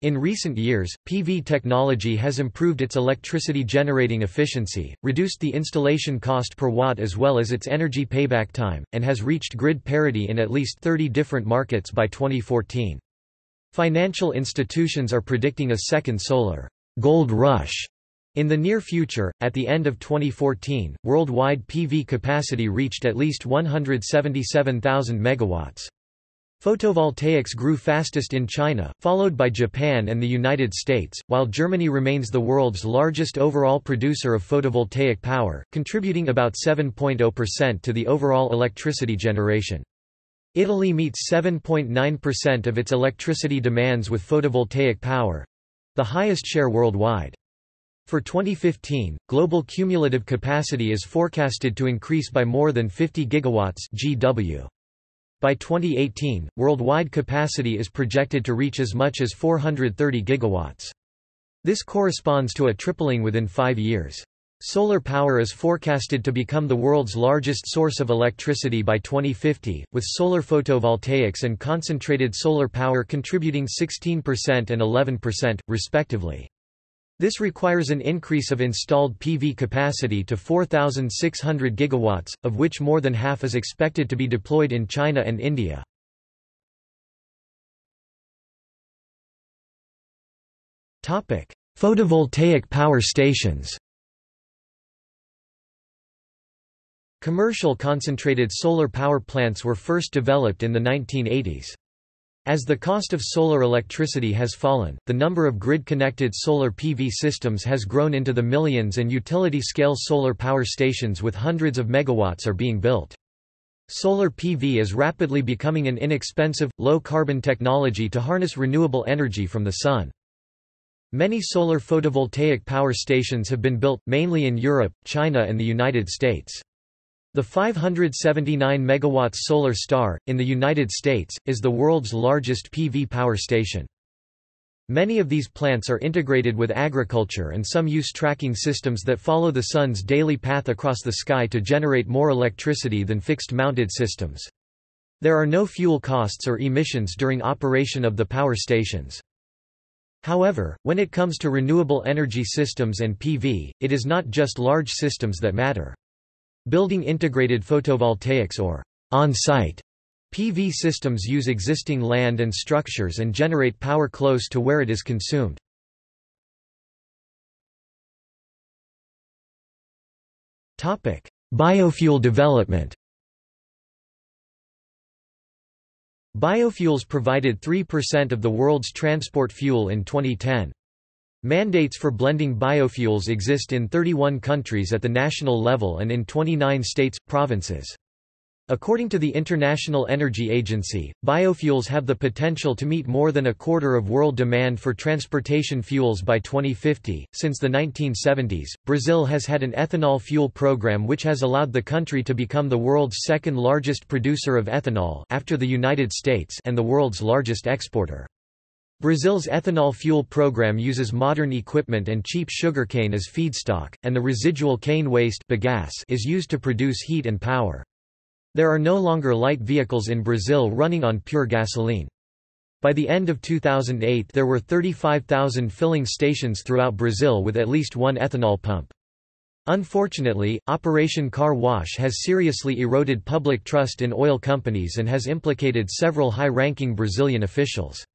In recent years, PV technology has improved its electricity generating efficiency, reduced the installation cost per watt as well as its energy payback time, and has reached grid parity in at least 30 different markets by 2014. Financial institutions are predicting a second solar gold rush in the near future. At the end of 2014, worldwide PV capacity reached at least 177,000 megawatts. Photovoltaics grew fastest in China, followed by Japan and the United States, while Germany remains the world's largest overall producer of photovoltaic power, contributing about 7.0% to the overall electricity generation. Italy meets 7.9% of its electricity demands with photovoltaic power—the highest share worldwide. For 2015, global cumulative capacity is forecasted to increase by more than 50 gigawatts GW. By 2018, worldwide capacity is projected to reach as much as 430 gigawatts. This corresponds to a tripling within five years. Solar power is forecasted to become the world's largest source of electricity by 2050, with solar photovoltaics and concentrated solar power contributing 16% and 11%, respectively. This requires an increase of installed PV capacity to 4,600 gigawatts, of which more than half is expected to be deployed in China and India. Photovoltaic power stations Commercial concentrated solar power plants were first developed in the 1980s. As the cost of solar electricity has fallen, the number of grid-connected solar PV systems has grown into the millions and utility-scale solar power stations with hundreds of megawatts are being built. Solar PV is rapidly becoming an inexpensive, low-carbon technology to harness renewable energy from the sun. Many solar photovoltaic power stations have been built, mainly in Europe, China and the United States. The 579 MW Solar Star, in the United States, is the world's largest PV power station. Many of these plants are integrated with agriculture and some use tracking systems that follow the sun's daily path across the sky to generate more electricity than fixed-mounted systems. There are no fuel costs or emissions during operation of the power stations. However, when it comes to renewable energy systems and PV, it is not just large systems that matter. Building integrated photovoltaics or on-site PV systems use existing land and structures and generate power close to where it is consumed. Topic: Biofuel development Biofuels provided 3% of the world's transport fuel in 2010. Mandates for blending biofuels exist in 31 countries at the national level and in 29 states, provinces. According to the International Energy Agency, biofuels have the potential to meet more than a quarter of world demand for transportation fuels by 2050. Since the 1970s, Brazil has had an ethanol fuel program which has allowed the country to become the world's second largest producer of ethanol after the United States and the world's largest exporter. Brazil's ethanol fuel program uses modern equipment and cheap sugarcane as feedstock, and the residual cane waste bagasse is used to produce heat and power. There are no longer light vehicles in Brazil running on pure gasoline. By the end of 2008 there were 35,000 filling stations throughout Brazil with at least one ethanol pump. Unfortunately, Operation Car Wash has seriously eroded public trust in oil companies and has implicated several high-ranking Brazilian officials.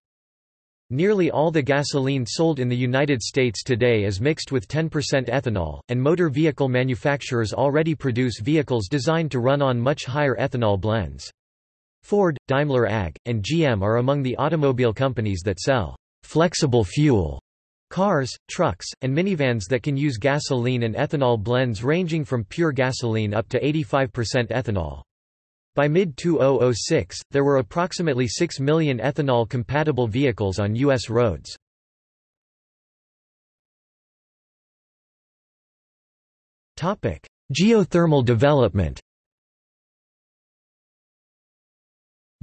Nearly all the gasoline sold in the United States today is mixed with 10% ethanol, and motor vehicle manufacturers already produce vehicles designed to run on much higher ethanol blends. Ford, Daimler AG, and GM are among the automobile companies that sell flexible fuel cars, trucks, and minivans that can use gasoline and ethanol blends ranging from pure gasoline up to 85% ethanol. By mid-2006, there were approximately 6 million ethanol-compatible vehicles on U.S. roads. Geothermal development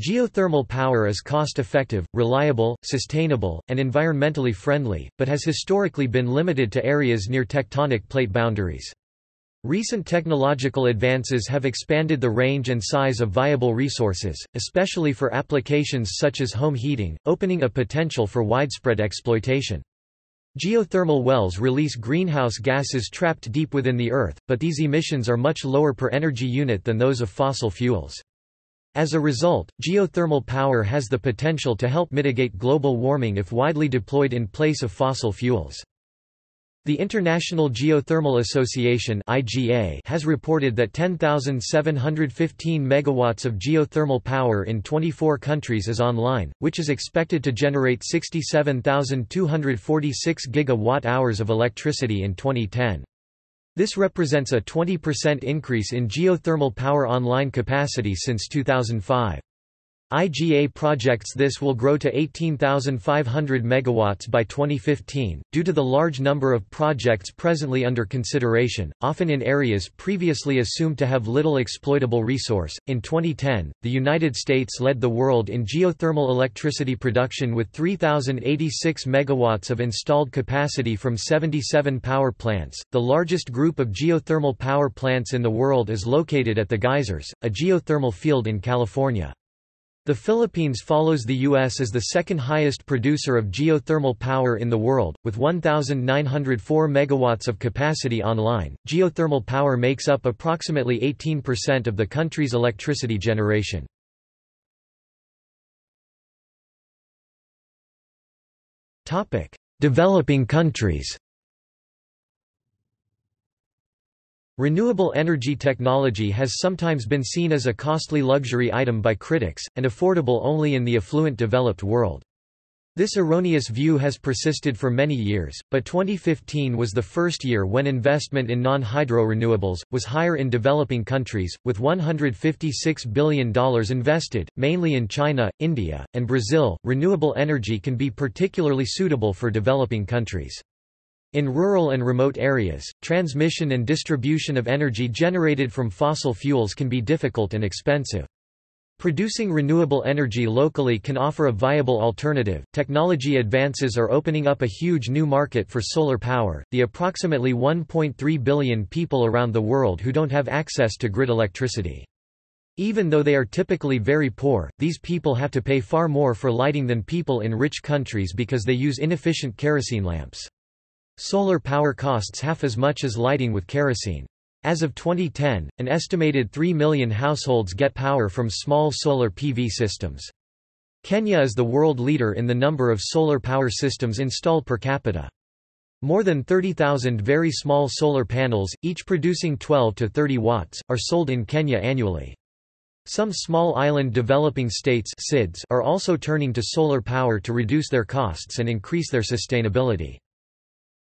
Geothermal power is cost-effective, reliable, sustainable, and environmentally friendly, but has historically been limited to areas near tectonic plate boundaries. Recent technological advances have expanded the range and size of viable resources, especially for applications such as home heating, opening a potential for widespread exploitation. Geothermal wells release greenhouse gases trapped deep within the earth, but these emissions are much lower per energy unit than those of fossil fuels. As a result, geothermal power has the potential to help mitigate global warming if widely deployed in place of fossil fuels. The International Geothermal Association has reported that 10,715 megawatts of geothermal power in 24 countries is online, which is expected to generate 67,246 gigawatt-hours of electricity in 2010. This represents a 20% increase in geothermal power online capacity since 2005. IGA projects this will grow to 18,500 megawatts by 2015, due to the large number of projects presently under consideration, often in areas previously assumed to have little exploitable resource. In 2010, the United States led the world in geothermal electricity production with 3,086 megawatts of installed capacity from 77 power plants. The largest group of geothermal power plants in the world is located at the Geysers, a geothermal field in California. The Philippines follows the U.S. as the second highest producer of geothermal power in the world, with 1,904 megawatts of capacity online. Geothermal power makes up approximately 18% of the country's electricity generation. Topic: Developing countries. Renewable energy technology has sometimes been seen as a costly luxury item by critics, and affordable only in the affluent developed world. This erroneous view has persisted for many years, but 2015 was the first year when investment in non-hydro renewables, was higher in developing countries, with $156 billion invested, mainly in China, India, and Brazil. Renewable energy can be particularly suitable for developing countries. In rural and remote areas, transmission and distribution of energy generated from fossil fuels can be difficult and expensive. Producing renewable energy locally can offer a viable alternative. Technology advances are opening up a huge new market for solar power. The approximately 1.3 billion people around the world who don't have access to grid electricity. Even though they are typically very poor, these people have to pay far more for lighting than people in rich countries because they use inefficient kerosene lamps. Solar power costs half as much as lighting with kerosene. As of 2010, an estimated 3 million households get power from small solar PV systems. Kenya is the world leader in the number of solar power systems installed per capita. More than 30,000 very small solar panels, each producing 12 to 30 watts, are sold in Kenya annually. Some small island developing states are also turning to solar power to reduce their costs and increase their sustainability.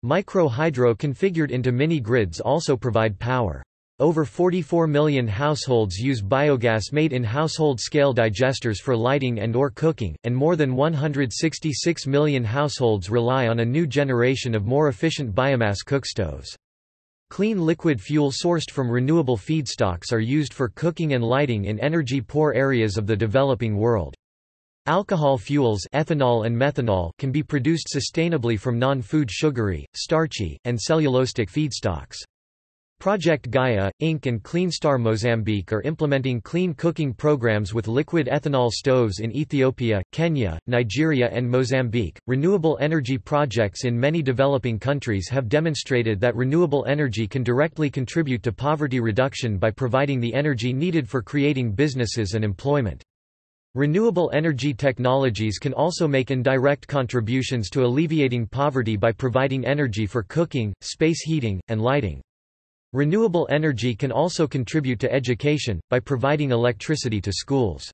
Micro-hydro configured into mini-grids also provide power. Over 44 million households use biogas made in household-scale digesters for lighting and or cooking, and more than 166 million households rely on a new generation of more efficient biomass cookstoves. Clean liquid fuel sourced from renewable feedstocks are used for cooking and lighting in energy-poor areas of the developing world. Alcohol fuels ethanol and methanol can be produced sustainably from non-food sugary, starchy, and cellulosic feedstocks. Project Gaia, Inc. and CleanStar Mozambique are implementing clean cooking programs with liquid ethanol stoves in Ethiopia, Kenya, Nigeria, and Mozambique. Renewable energy projects in many developing countries have demonstrated that renewable energy can directly contribute to poverty reduction by providing the energy needed for creating businesses and employment. Renewable energy technologies can also make indirect contributions to alleviating poverty by providing energy for cooking, space heating, and lighting. Renewable energy can also contribute to education, by providing electricity to schools.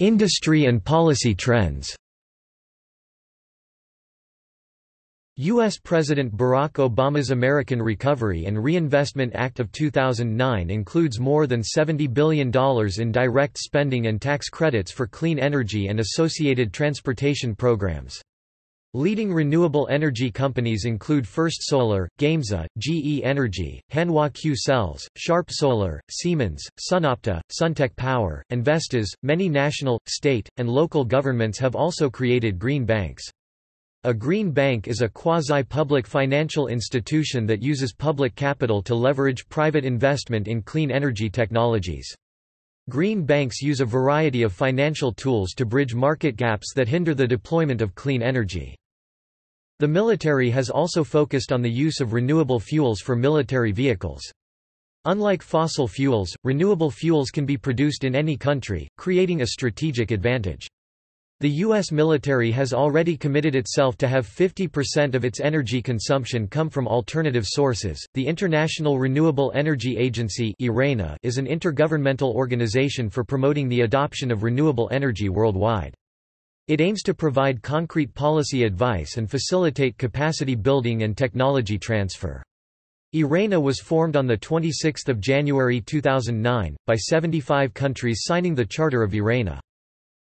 Industry and policy trends U.S. President Barack Obama's American Recovery and Reinvestment Act of 2009 includes more than $70 billion in direct spending and tax credits for clean energy and associated transportation programs. Leading renewable energy companies include First Solar, Gamesa, GE Energy, Hanwha Q Cells, Sharp Solar, Siemens, SunOpta, Suntech Power, and Vestas. Many national, state, and local governments have also created green banks. A green bank is a quasi-public financial institution that uses public capital to leverage private investment in clean energy technologies. Green banks use a variety of financial tools to bridge market gaps that hinder the deployment of clean energy. The military has also focused on the use of renewable fuels for military vehicles. Unlike fossil fuels, renewable fuels can be produced in any country, creating a strategic advantage. The U.S. military has already committed itself to have 50% of its energy consumption come from alternative sources. The International Renewable Energy Agency is an intergovernmental organization for promoting the adoption of renewable energy worldwide. It aims to provide concrete policy advice and facilitate capacity building and technology transfer. IRENA was formed on 26 January 2009, by 75 countries signing the Charter of IRENA.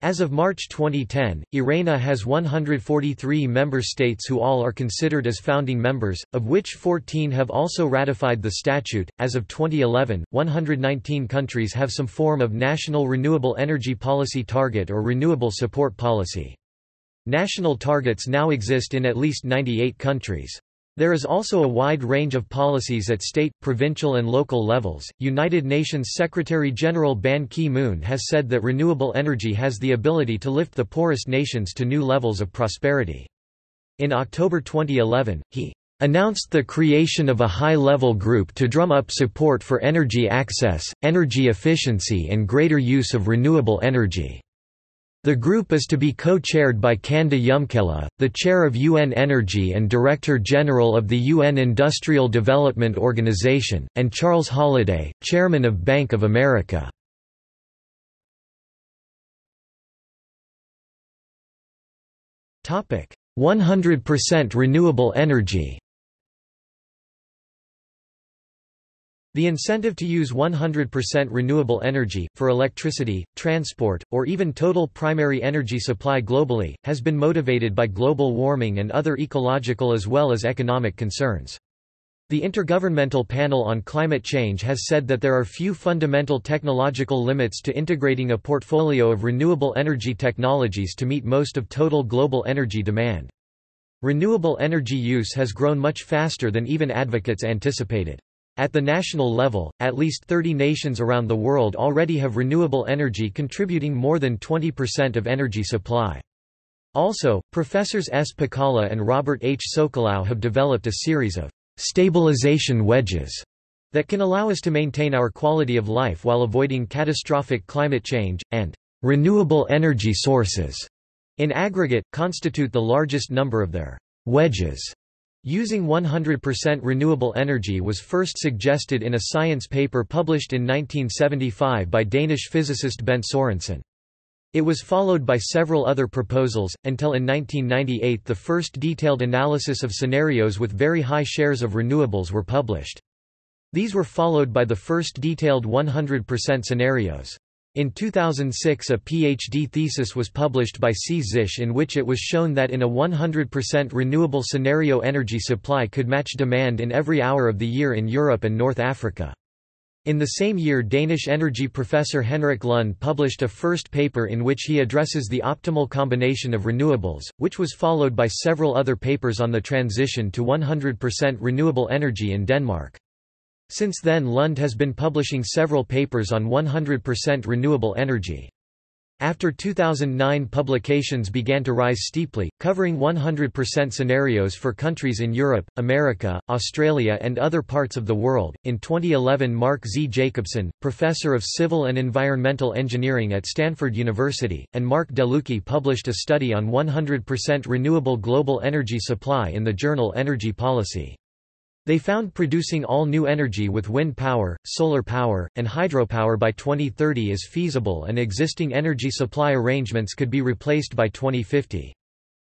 As of March 2010, IRENA has 143 member states who all are considered as founding members, of which 14 have also ratified the statute. As of 2011, 119 countries have some form of national renewable energy policy target or renewable support policy. National targets now exist in at least 98 countries. There is also a wide range of policies at state, provincial, and local levels. United Nations Secretary General Ban Ki moon has said that renewable energy has the ability to lift the poorest nations to new levels of prosperity. In October 2011, he announced the creation of a high-level group to drum up support for energy access, energy efficiency and greater use of renewable energy. The group is to be co-chaired by Kandeh Yumkella, the chair of UN Energy and Director General of the UN Industrial Development Organization, and Charles Holliday, chairman of Bank of America. Topic: 100% renewable energy. The incentive to use 100% renewable energy, for electricity, transport, or even total primary energy supply globally, has been motivated by global warming and other ecological as well as economic concerns. The Intergovernmental Panel on Climate Change has said that there are few fundamental technological limits to integrating a portfolio of renewable energy technologies to meet most of total global energy demand. Renewable energy use has grown much faster than even advocates anticipated. At the national level, at least 30 nations around the world already have renewable energy contributing more than 20% of energy supply. Also, professors S. Pacala and Robert H. Socolow have developed a series of stabilization wedges that can allow us to maintain our quality of life while avoiding catastrophic climate change, and renewable energy sources, in aggregate, constitute the largest number of their wedges. Using 100% renewable energy was first suggested in a science paper published in 1975 by Danish physicist Bent Sorensen. It was followed by several other proposals, until in 1998 the first detailed analysis of scenarios with very high shares of renewables were published. These were followed by the first detailed 100% scenarios. In 2006 a PhD thesis was published by Czisch in which it was shown that in a 100% renewable scenario energy supply could match demand in every hour of the year in Europe and North Africa. In the same year Danish energy professor Henrik Lund published a first paper in which he addresses the optimal combination of renewables, which was followed by several other papers on the transition to 100% renewable energy in Denmark. Since then Lund has been publishing several papers on 100% renewable energy. After 2009 publications began to rise steeply, covering 100% scenarios for countries in Europe, America, Australia and other parts of the world. In 2011 Mark Z. Jacobson, professor of civil and environmental engineering at Stanford University, and Mark DeLucchi published a study on 100% renewable global energy supply in the journal Energy Policy. They found producing all new energy with wind power, solar power, and hydropower by 2030 is feasible and existing energy supply arrangements could be replaced by 2050.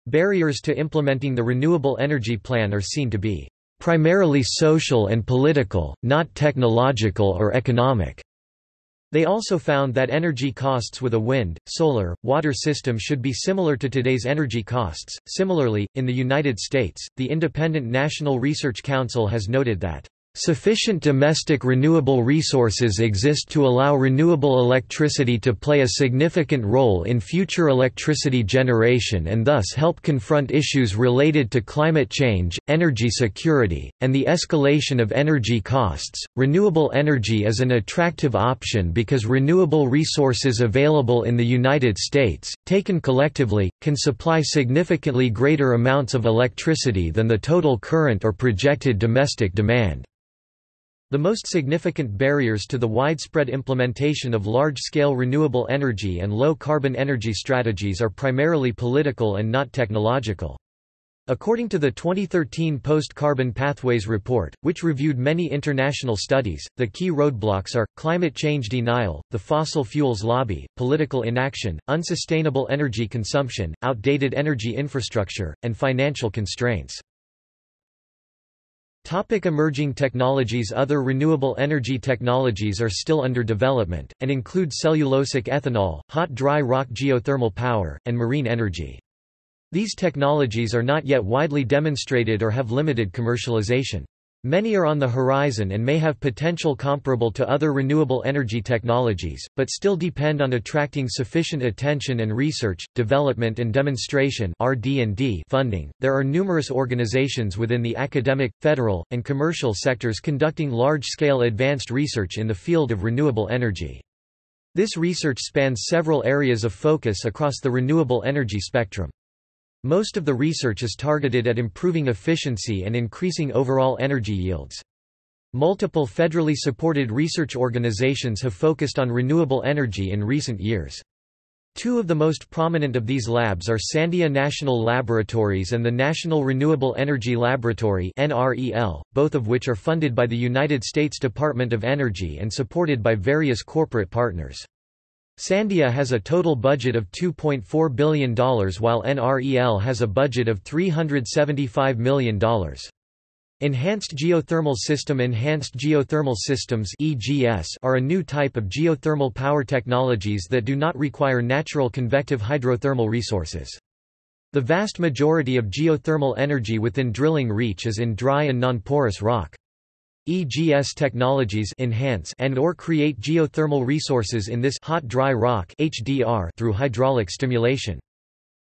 Barriers to implementing the renewable energy plan are seen to be primarily social and political, not technological or economic. They also found that energy costs with a wind, solar, water system should be similar to today's energy costs. Similarly, in the United States, the Independent National Research Council has noted that Sufficient domestic renewable resources exist to allow renewable electricity to play a significant role in future electricity generation and thus help confront issues related to climate change, energy security, and the escalation of energy costs. Renewable energy is an attractive option because renewable resources available in the United States, taken collectively, can supply significantly greater amounts of electricity than the total current or projected domestic demand. The most significant barriers to the widespread implementation of large-scale renewable energy and low-carbon energy strategies are primarily political and not technological. According to the 2013 Post-Carbon Pathways Report, which reviewed many international studies, the key roadblocks are, climate change denial, the fossil fuels lobby, political inaction, unsustainable energy consumption, outdated energy infrastructure, and financial constraints. Topic emerging technologies Other renewable energy technologies are still under development, and include cellulosic ethanol, hot dry rock geothermal power, and marine energy. These technologies are not yet widely demonstrated or have limited commercialization. Many are on the horizon and may have potential comparable to other renewable energy technologies, but still depend on attracting sufficient attention and research, development and demonstration funding. There are numerous organizations within the academic, federal, and commercial sectors conducting large-scale advanced research in the field of renewable energy. This research spans several areas of focus across the renewable energy spectrum. Most of the research is targeted at improving efficiency and increasing overall energy yields. Multiple federally supported research organizations have focused on renewable energy in recent years. Two of the most prominent of these labs are Sandia National Laboratories and the National Renewable Energy Laboratory both of which are funded by the United States Department of Energy and supported by various corporate partners. Sandia has a total budget of $2.4 billion while NREL has a budget of $375 million. Enhanced Geothermal System Enhanced geothermal systems are a new type of geothermal power technologies that do not require natural convective hydrothermal resources. The vast majority of geothermal energy within drilling reach is in dry and non-porous rock. EGS technologies enhance and or create geothermal resources in this hot dry rock HDR through hydraulic stimulation.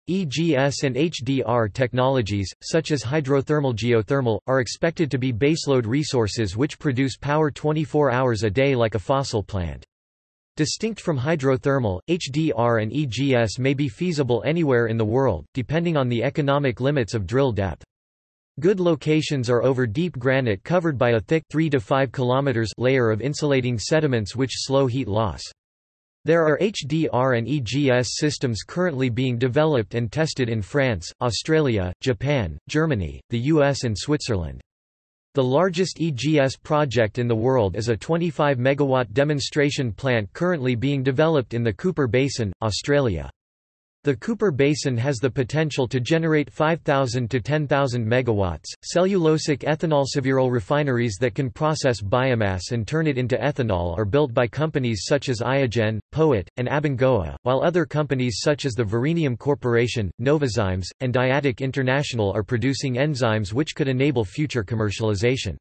EGS and HDR technologies, such as hydrothermal geothermal, are expected to be baseload resources which produce power 24 hours a day like a fossil plant. Distinct from hydrothermal, HDR and EGS may be feasible anywhere in the world, depending on the economic limits of drill depth. Good locations are over deep granite covered by a thick 3 to 5 km layer of insulating sediments which slow heat loss. There are HDR and EGS systems currently being developed and tested in France, Australia, Japan, Germany, the US and Switzerland. The largest EGS project in the world is a 25 megawatt demonstration plant currently being developed in the Cooper Basin, Australia. The Cooper Basin has the potential to generate 5,000 to 10,000 megawatts. Cellulosic ethanol several refineries that can process biomass and turn it into ethanol are built by companies such as Iogen, Poet, and Abengoa, while other companies such as the Verenium Corporation, Novozymes, and Dyadic International are producing enzymes which could enable future commercialization.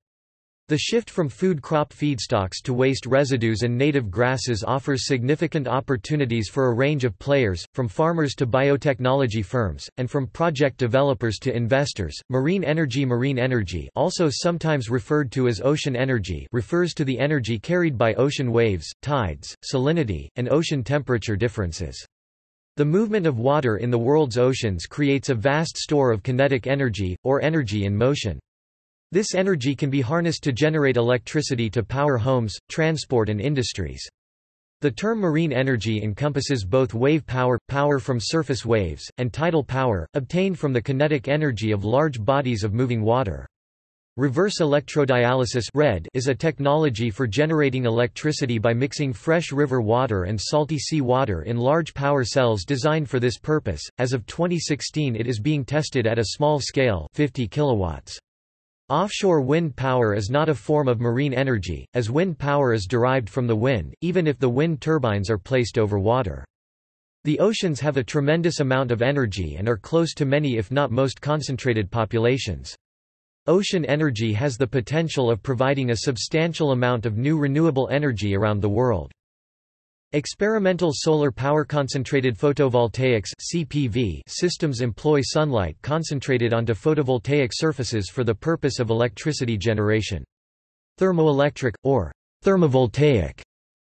The shift from food crop feedstocks to waste residues and native grasses offers significant opportunities for a range of players, from farmers to biotechnology firms, and from project developers to investors. Marine energy Marine energy also sometimes referred to as ocean energy refers to the energy carried by ocean waves, tides, salinity, and ocean temperature differences. The movement of water in the world's oceans creates a vast store of kinetic energy, or energy in motion. This energy can be harnessed to generate electricity to power homes, transport and industries. The term marine energy encompasses both wave power, power from surface waves, and tidal power, obtained from the kinetic energy of large bodies of moving water. Reverse electrodialysis is a technology for generating electricity by mixing fresh river water and salty sea water in large power cells designed for this purpose. As of 2016 it is being tested at a small scale 50 kilowatts. Offshore wind power is not a form of marine energy, as wind power is derived from the wind, even if the wind turbines are placed over water. The oceans have a tremendous amount of energy and are close to many if not most concentrated populations. Ocean energy has the potential of providing a substantial amount of new renewable energy around the world. Experimental solar power concentrated photovoltaics (CPV) systems employ sunlight concentrated onto photovoltaic surfaces for the purpose of electricity generation. Thermoelectric or thermovoltaic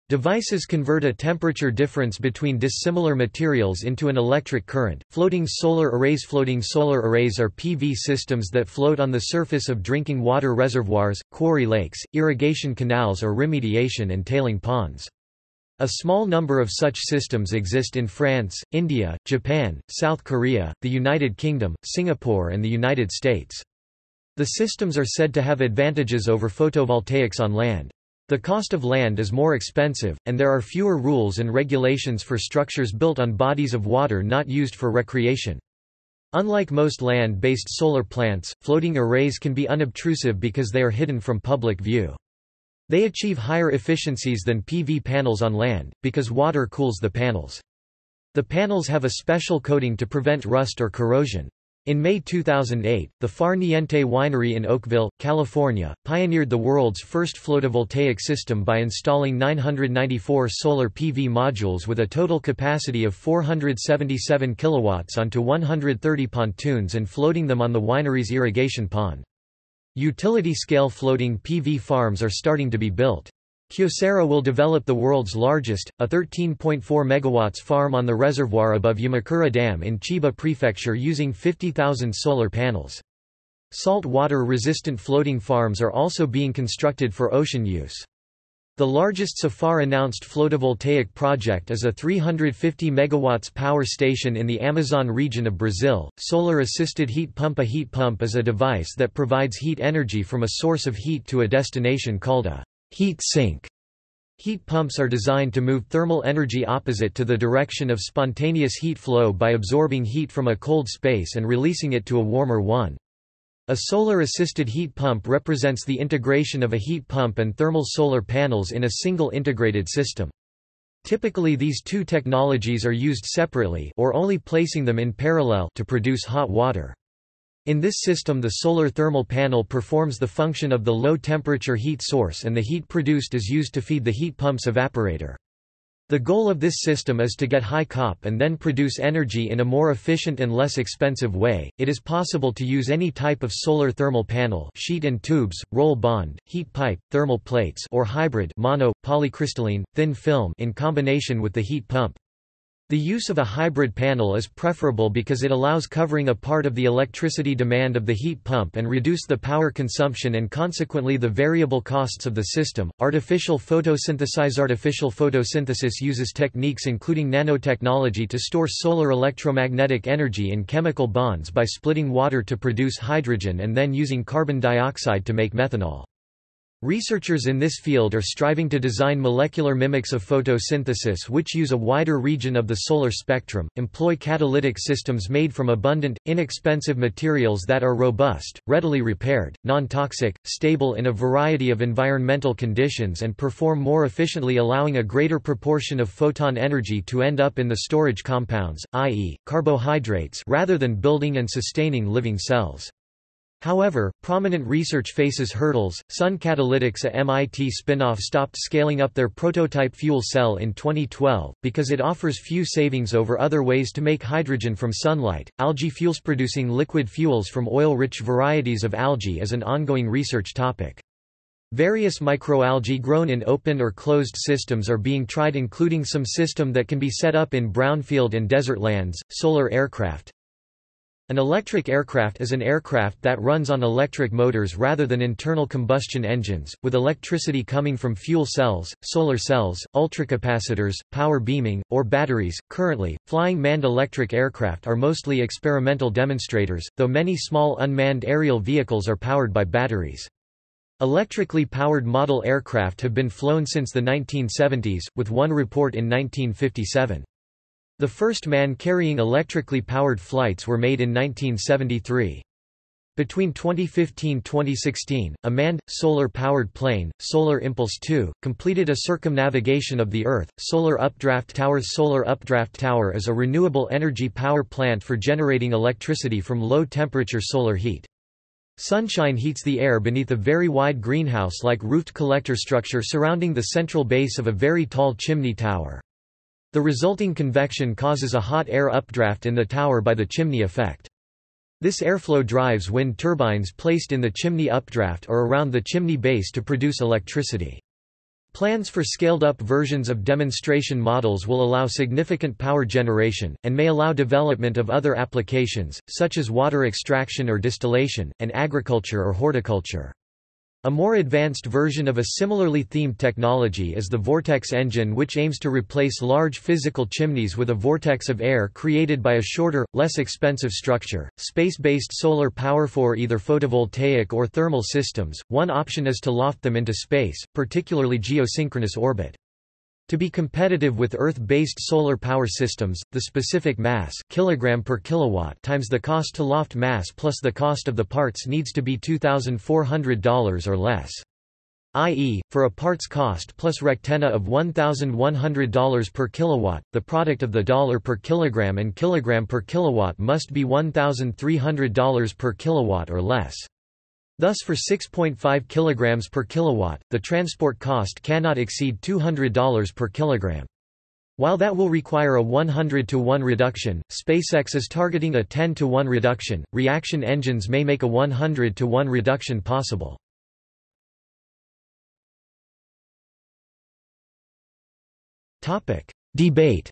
Devices convert a temperature difference between dissimilar materials into an electric current. Floating solar arrays Floating solar arrays are PV systems that float on the surface of drinking water reservoirs, quarry lakes, irrigation canals or remediation and tailing ponds. A small number of such systems exist in France, India, Japan, South Korea, the United Kingdom, Singapore and the United States. The systems are said to have advantages over photovoltaics on land. The cost of land is more expensive, and there are fewer rules and regulations for structures built on bodies of water not used for recreation. Unlike most land-based solar plants, floating arrays can be unobtrusive because they are hidden from public view. They achieve higher efficiencies than PV panels on land, because water cools the panels. The panels have a special coating to prevent rust or corrosion. In May 2008, the Far Niente Winery in Oakville, California, pioneered the world's first photovoltaic system by installing 994 solar PV modules with a total capacity of 477 kilowatts onto 130 pontoons and floating them on the winery's irrigation pond. Utility-scale floating PV farms are starting to be built. Kyocera will develop the world's largest, a 13.4 MW farm on the reservoir above Yamakura Dam in Chiba Prefecture using 50,000 solar panels. Salt water-resistant floating farms are also being constructed for ocean use. The largest so far announced photovoltaic project is a 350 MW power station in the Amazon region of Brazil. Solar assisted heat pump A heat pump is a device that provides heat energy from a source of heat to a destination called a heat sink. Heat pumps are designed to move thermal energy opposite to the direction of spontaneous heat flow by absorbing heat from a cold space and releasing it to a warmer one. A solar-assisted heat pump represents the integration of a heat pump and thermal solar panels in a single integrated system. Typically these two technologies are used separately or only placing them in parallel to produce hot water. In this system the solar thermal panel performs the function of the low-temperature heat source and the heat produced is used to feed the heat pump's evaporator. The goal of this system is to get high COP and then produce energy in a more efficient and less expensive way. It is possible to use any type of solar thermal panel, sheet and tubes, roll bond, heat pipe, thermal plates, or hybrid mono polycrystalline thin film in combination with the heat pump. The use of a hybrid panel is preferable because it allows covering a part of the electricity demand of the heat pump and reduce the power consumption and consequently the variable costs of the system. Artificial photosynthesis Artificial photosynthesis uses techniques including nanotechnology to store solar electromagnetic energy in chemical bonds by splitting water to produce hydrogen and then using carbon dioxide to make methanol. Researchers in this field are striving to design molecular mimics of photosynthesis which use a wider region of the solar spectrum, employ catalytic systems made from abundant, inexpensive materials that are robust, readily repaired, non-toxic, stable in a variety of environmental conditions and perform more efficiently allowing a greater proportion of photon energy to end up in the storage compounds, i.e., carbohydrates rather than building and sustaining living cells. However, prominent research faces hurdles. Sun Catalytix, a MIT spin-off, stopped scaling up their prototype fuel cell in 2012 because it offers few savings over other ways to make hydrogen from sunlight. Algae fuels producing liquid fuels from oil-rich varieties of algae is an ongoing research topic. Various microalgae grown in open or closed systems are being tried including some system that can be set up in brownfield and desert lands, solar aircraft, an electric aircraft is an aircraft that runs on electric motors rather than internal combustion engines, with electricity coming from fuel cells, solar cells, ultracapacitors, power beaming, or batteries. Currently, flying manned electric aircraft are mostly experimental demonstrators, though many small unmanned aerial vehicles are powered by batteries. Electrically powered model aircraft have been flown since the 1970s, with one report in 1957. The first man-carrying electrically powered flights were made in 1973. Between 2015–2016, a manned, solar-powered plane, Solar Impulse 2, completed a circumnavigation of the Earth. Solar Updraft Towers Solar Updraft Tower is a renewable energy power plant for generating electricity from low-temperature solar heat. Sunshine heats the air beneath a very wide greenhouse-like roofed collector structure surrounding the central base of a very tall chimney tower. The resulting convection causes a hot air updraft in the tower by the chimney effect. This airflow drives wind turbines placed in the chimney updraft or around the chimney base to produce electricity. Plans for scaled-up versions of demonstration models will allow significant power generation, and may allow development of other applications, such as water extraction or distillation, and agriculture or horticulture. A more advanced version of a similarly themed technology is the vortex engine which aims to replace large physical chimneys with a vortex of air created by a shorter, less expensive structure. Space-based solar power for either photovoltaic or thermal systems, one option is to loft them into space, particularly geosynchronous orbit. To be competitive with Earth-based solar power systems, the specific mass kilogram per kilowatt times the cost to loft mass plus the cost of the parts needs to be $2,400 or less. i.e., for a parts cost plus rectenna of $1,100 per kilowatt, the product of the dollar per kilogram and kilogram per kilowatt must be $1,300 per kilowatt or less. Thus for 6.5 kg per kilowatt, the transport cost cannot exceed $200 per kilogram. While that will require a 100 to 1 reduction, SpaceX is targeting a 10 to 1 reduction. Reaction engines may make a 100 to 1 reduction possible. Topic: Debate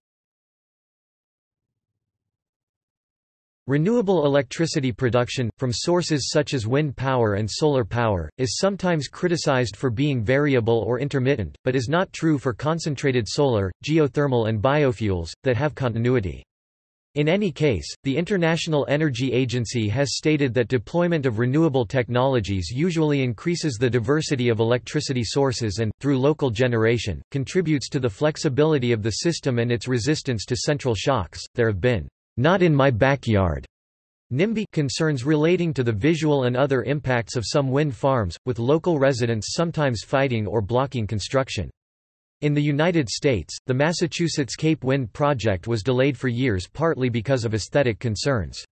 Renewable electricity production, from sources such as wind power and solar power, is sometimes criticized for being variable or intermittent, but is not true for concentrated solar, geothermal and biofuels, that have continuity. In any case, the International Energy Agency has stated that deployment of renewable technologies usually increases the diversity of electricity sources and, through local generation, contributes to the flexibility of the system and its resistance to central shocks. There have been not in my backyard. NIMBY concerns relating to the visual and other impacts of some wind farms, with local residents sometimes fighting or blocking construction. In the United States, the Massachusetts Cape Wind project was delayed for years partly because of aesthetic concerns.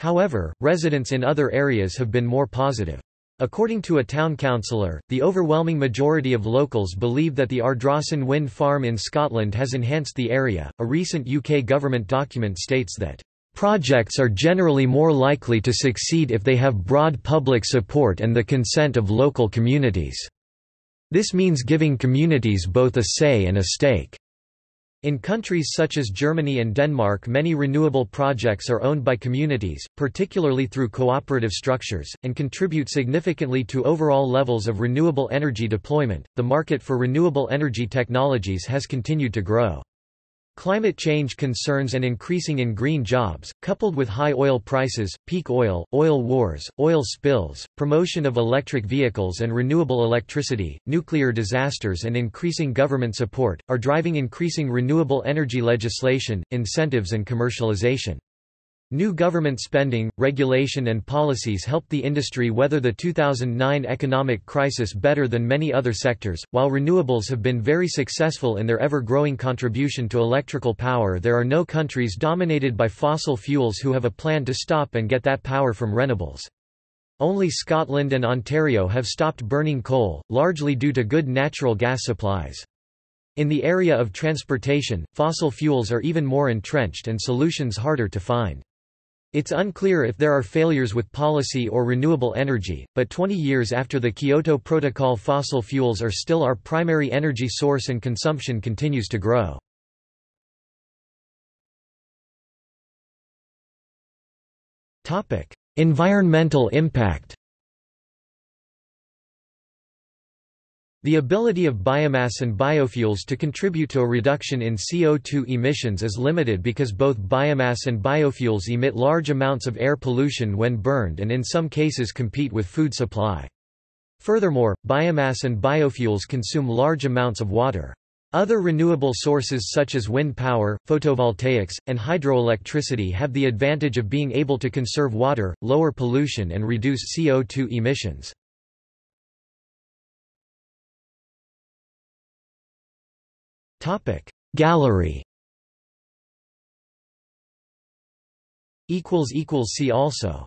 However, residents in other areas have been more positive. According to a town councillor, the overwhelming majority of locals believe that the Ardrossan wind farm in Scotland has enhanced the area. A recent UK government document states that projects are generally more likely to succeed if they have broad public support and the consent of local communities. This means giving communities both a say and a stake. In countries such as Germany and Denmark many renewable projects are owned by communities, particularly through cooperative structures, and contribute significantly to overall levels of renewable energy deployment. The market for renewable energy technologies has continued to grow. Climate change concerns and increasing in green jobs, coupled with high oil prices, peak oil, oil wars, oil spills, promotion of electric vehicles and renewable electricity, nuclear disasters and increasing government support, are driving increasing renewable energy legislation, incentives and commercialization. New government spending, regulation and policies helped the industry weather the 2009 economic crisis better than many other sectors. While renewables have been very successful in their ever-growing contribution to electrical power there are no countries dominated by fossil fuels who have a plan to stop and get that power from renewables. Only Scotland and Ontario have stopped burning coal, largely due to good natural gas supplies. In the area of transportation, fossil fuels are even more entrenched and solutions harder to find. It's unclear if there are failures with policy or renewable energy, but 20 years after the Kyoto Protocol fossil fuels are still our primary energy source and consumption continues to grow. environmental impact The ability of biomass and biofuels to contribute to a reduction in CO2 emissions is limited because both biomass and biofuels emit large amounts of air pollution when burned and in some cases compete with food supply. Furthermore, biomass and biofuels consume large amounts of water. Other renewable sources such as wind power, photovoltaics, and hydroelectricity have the advantage of being able to conserve water, lower pollution and reduce CO2 emissions. Gallery. See also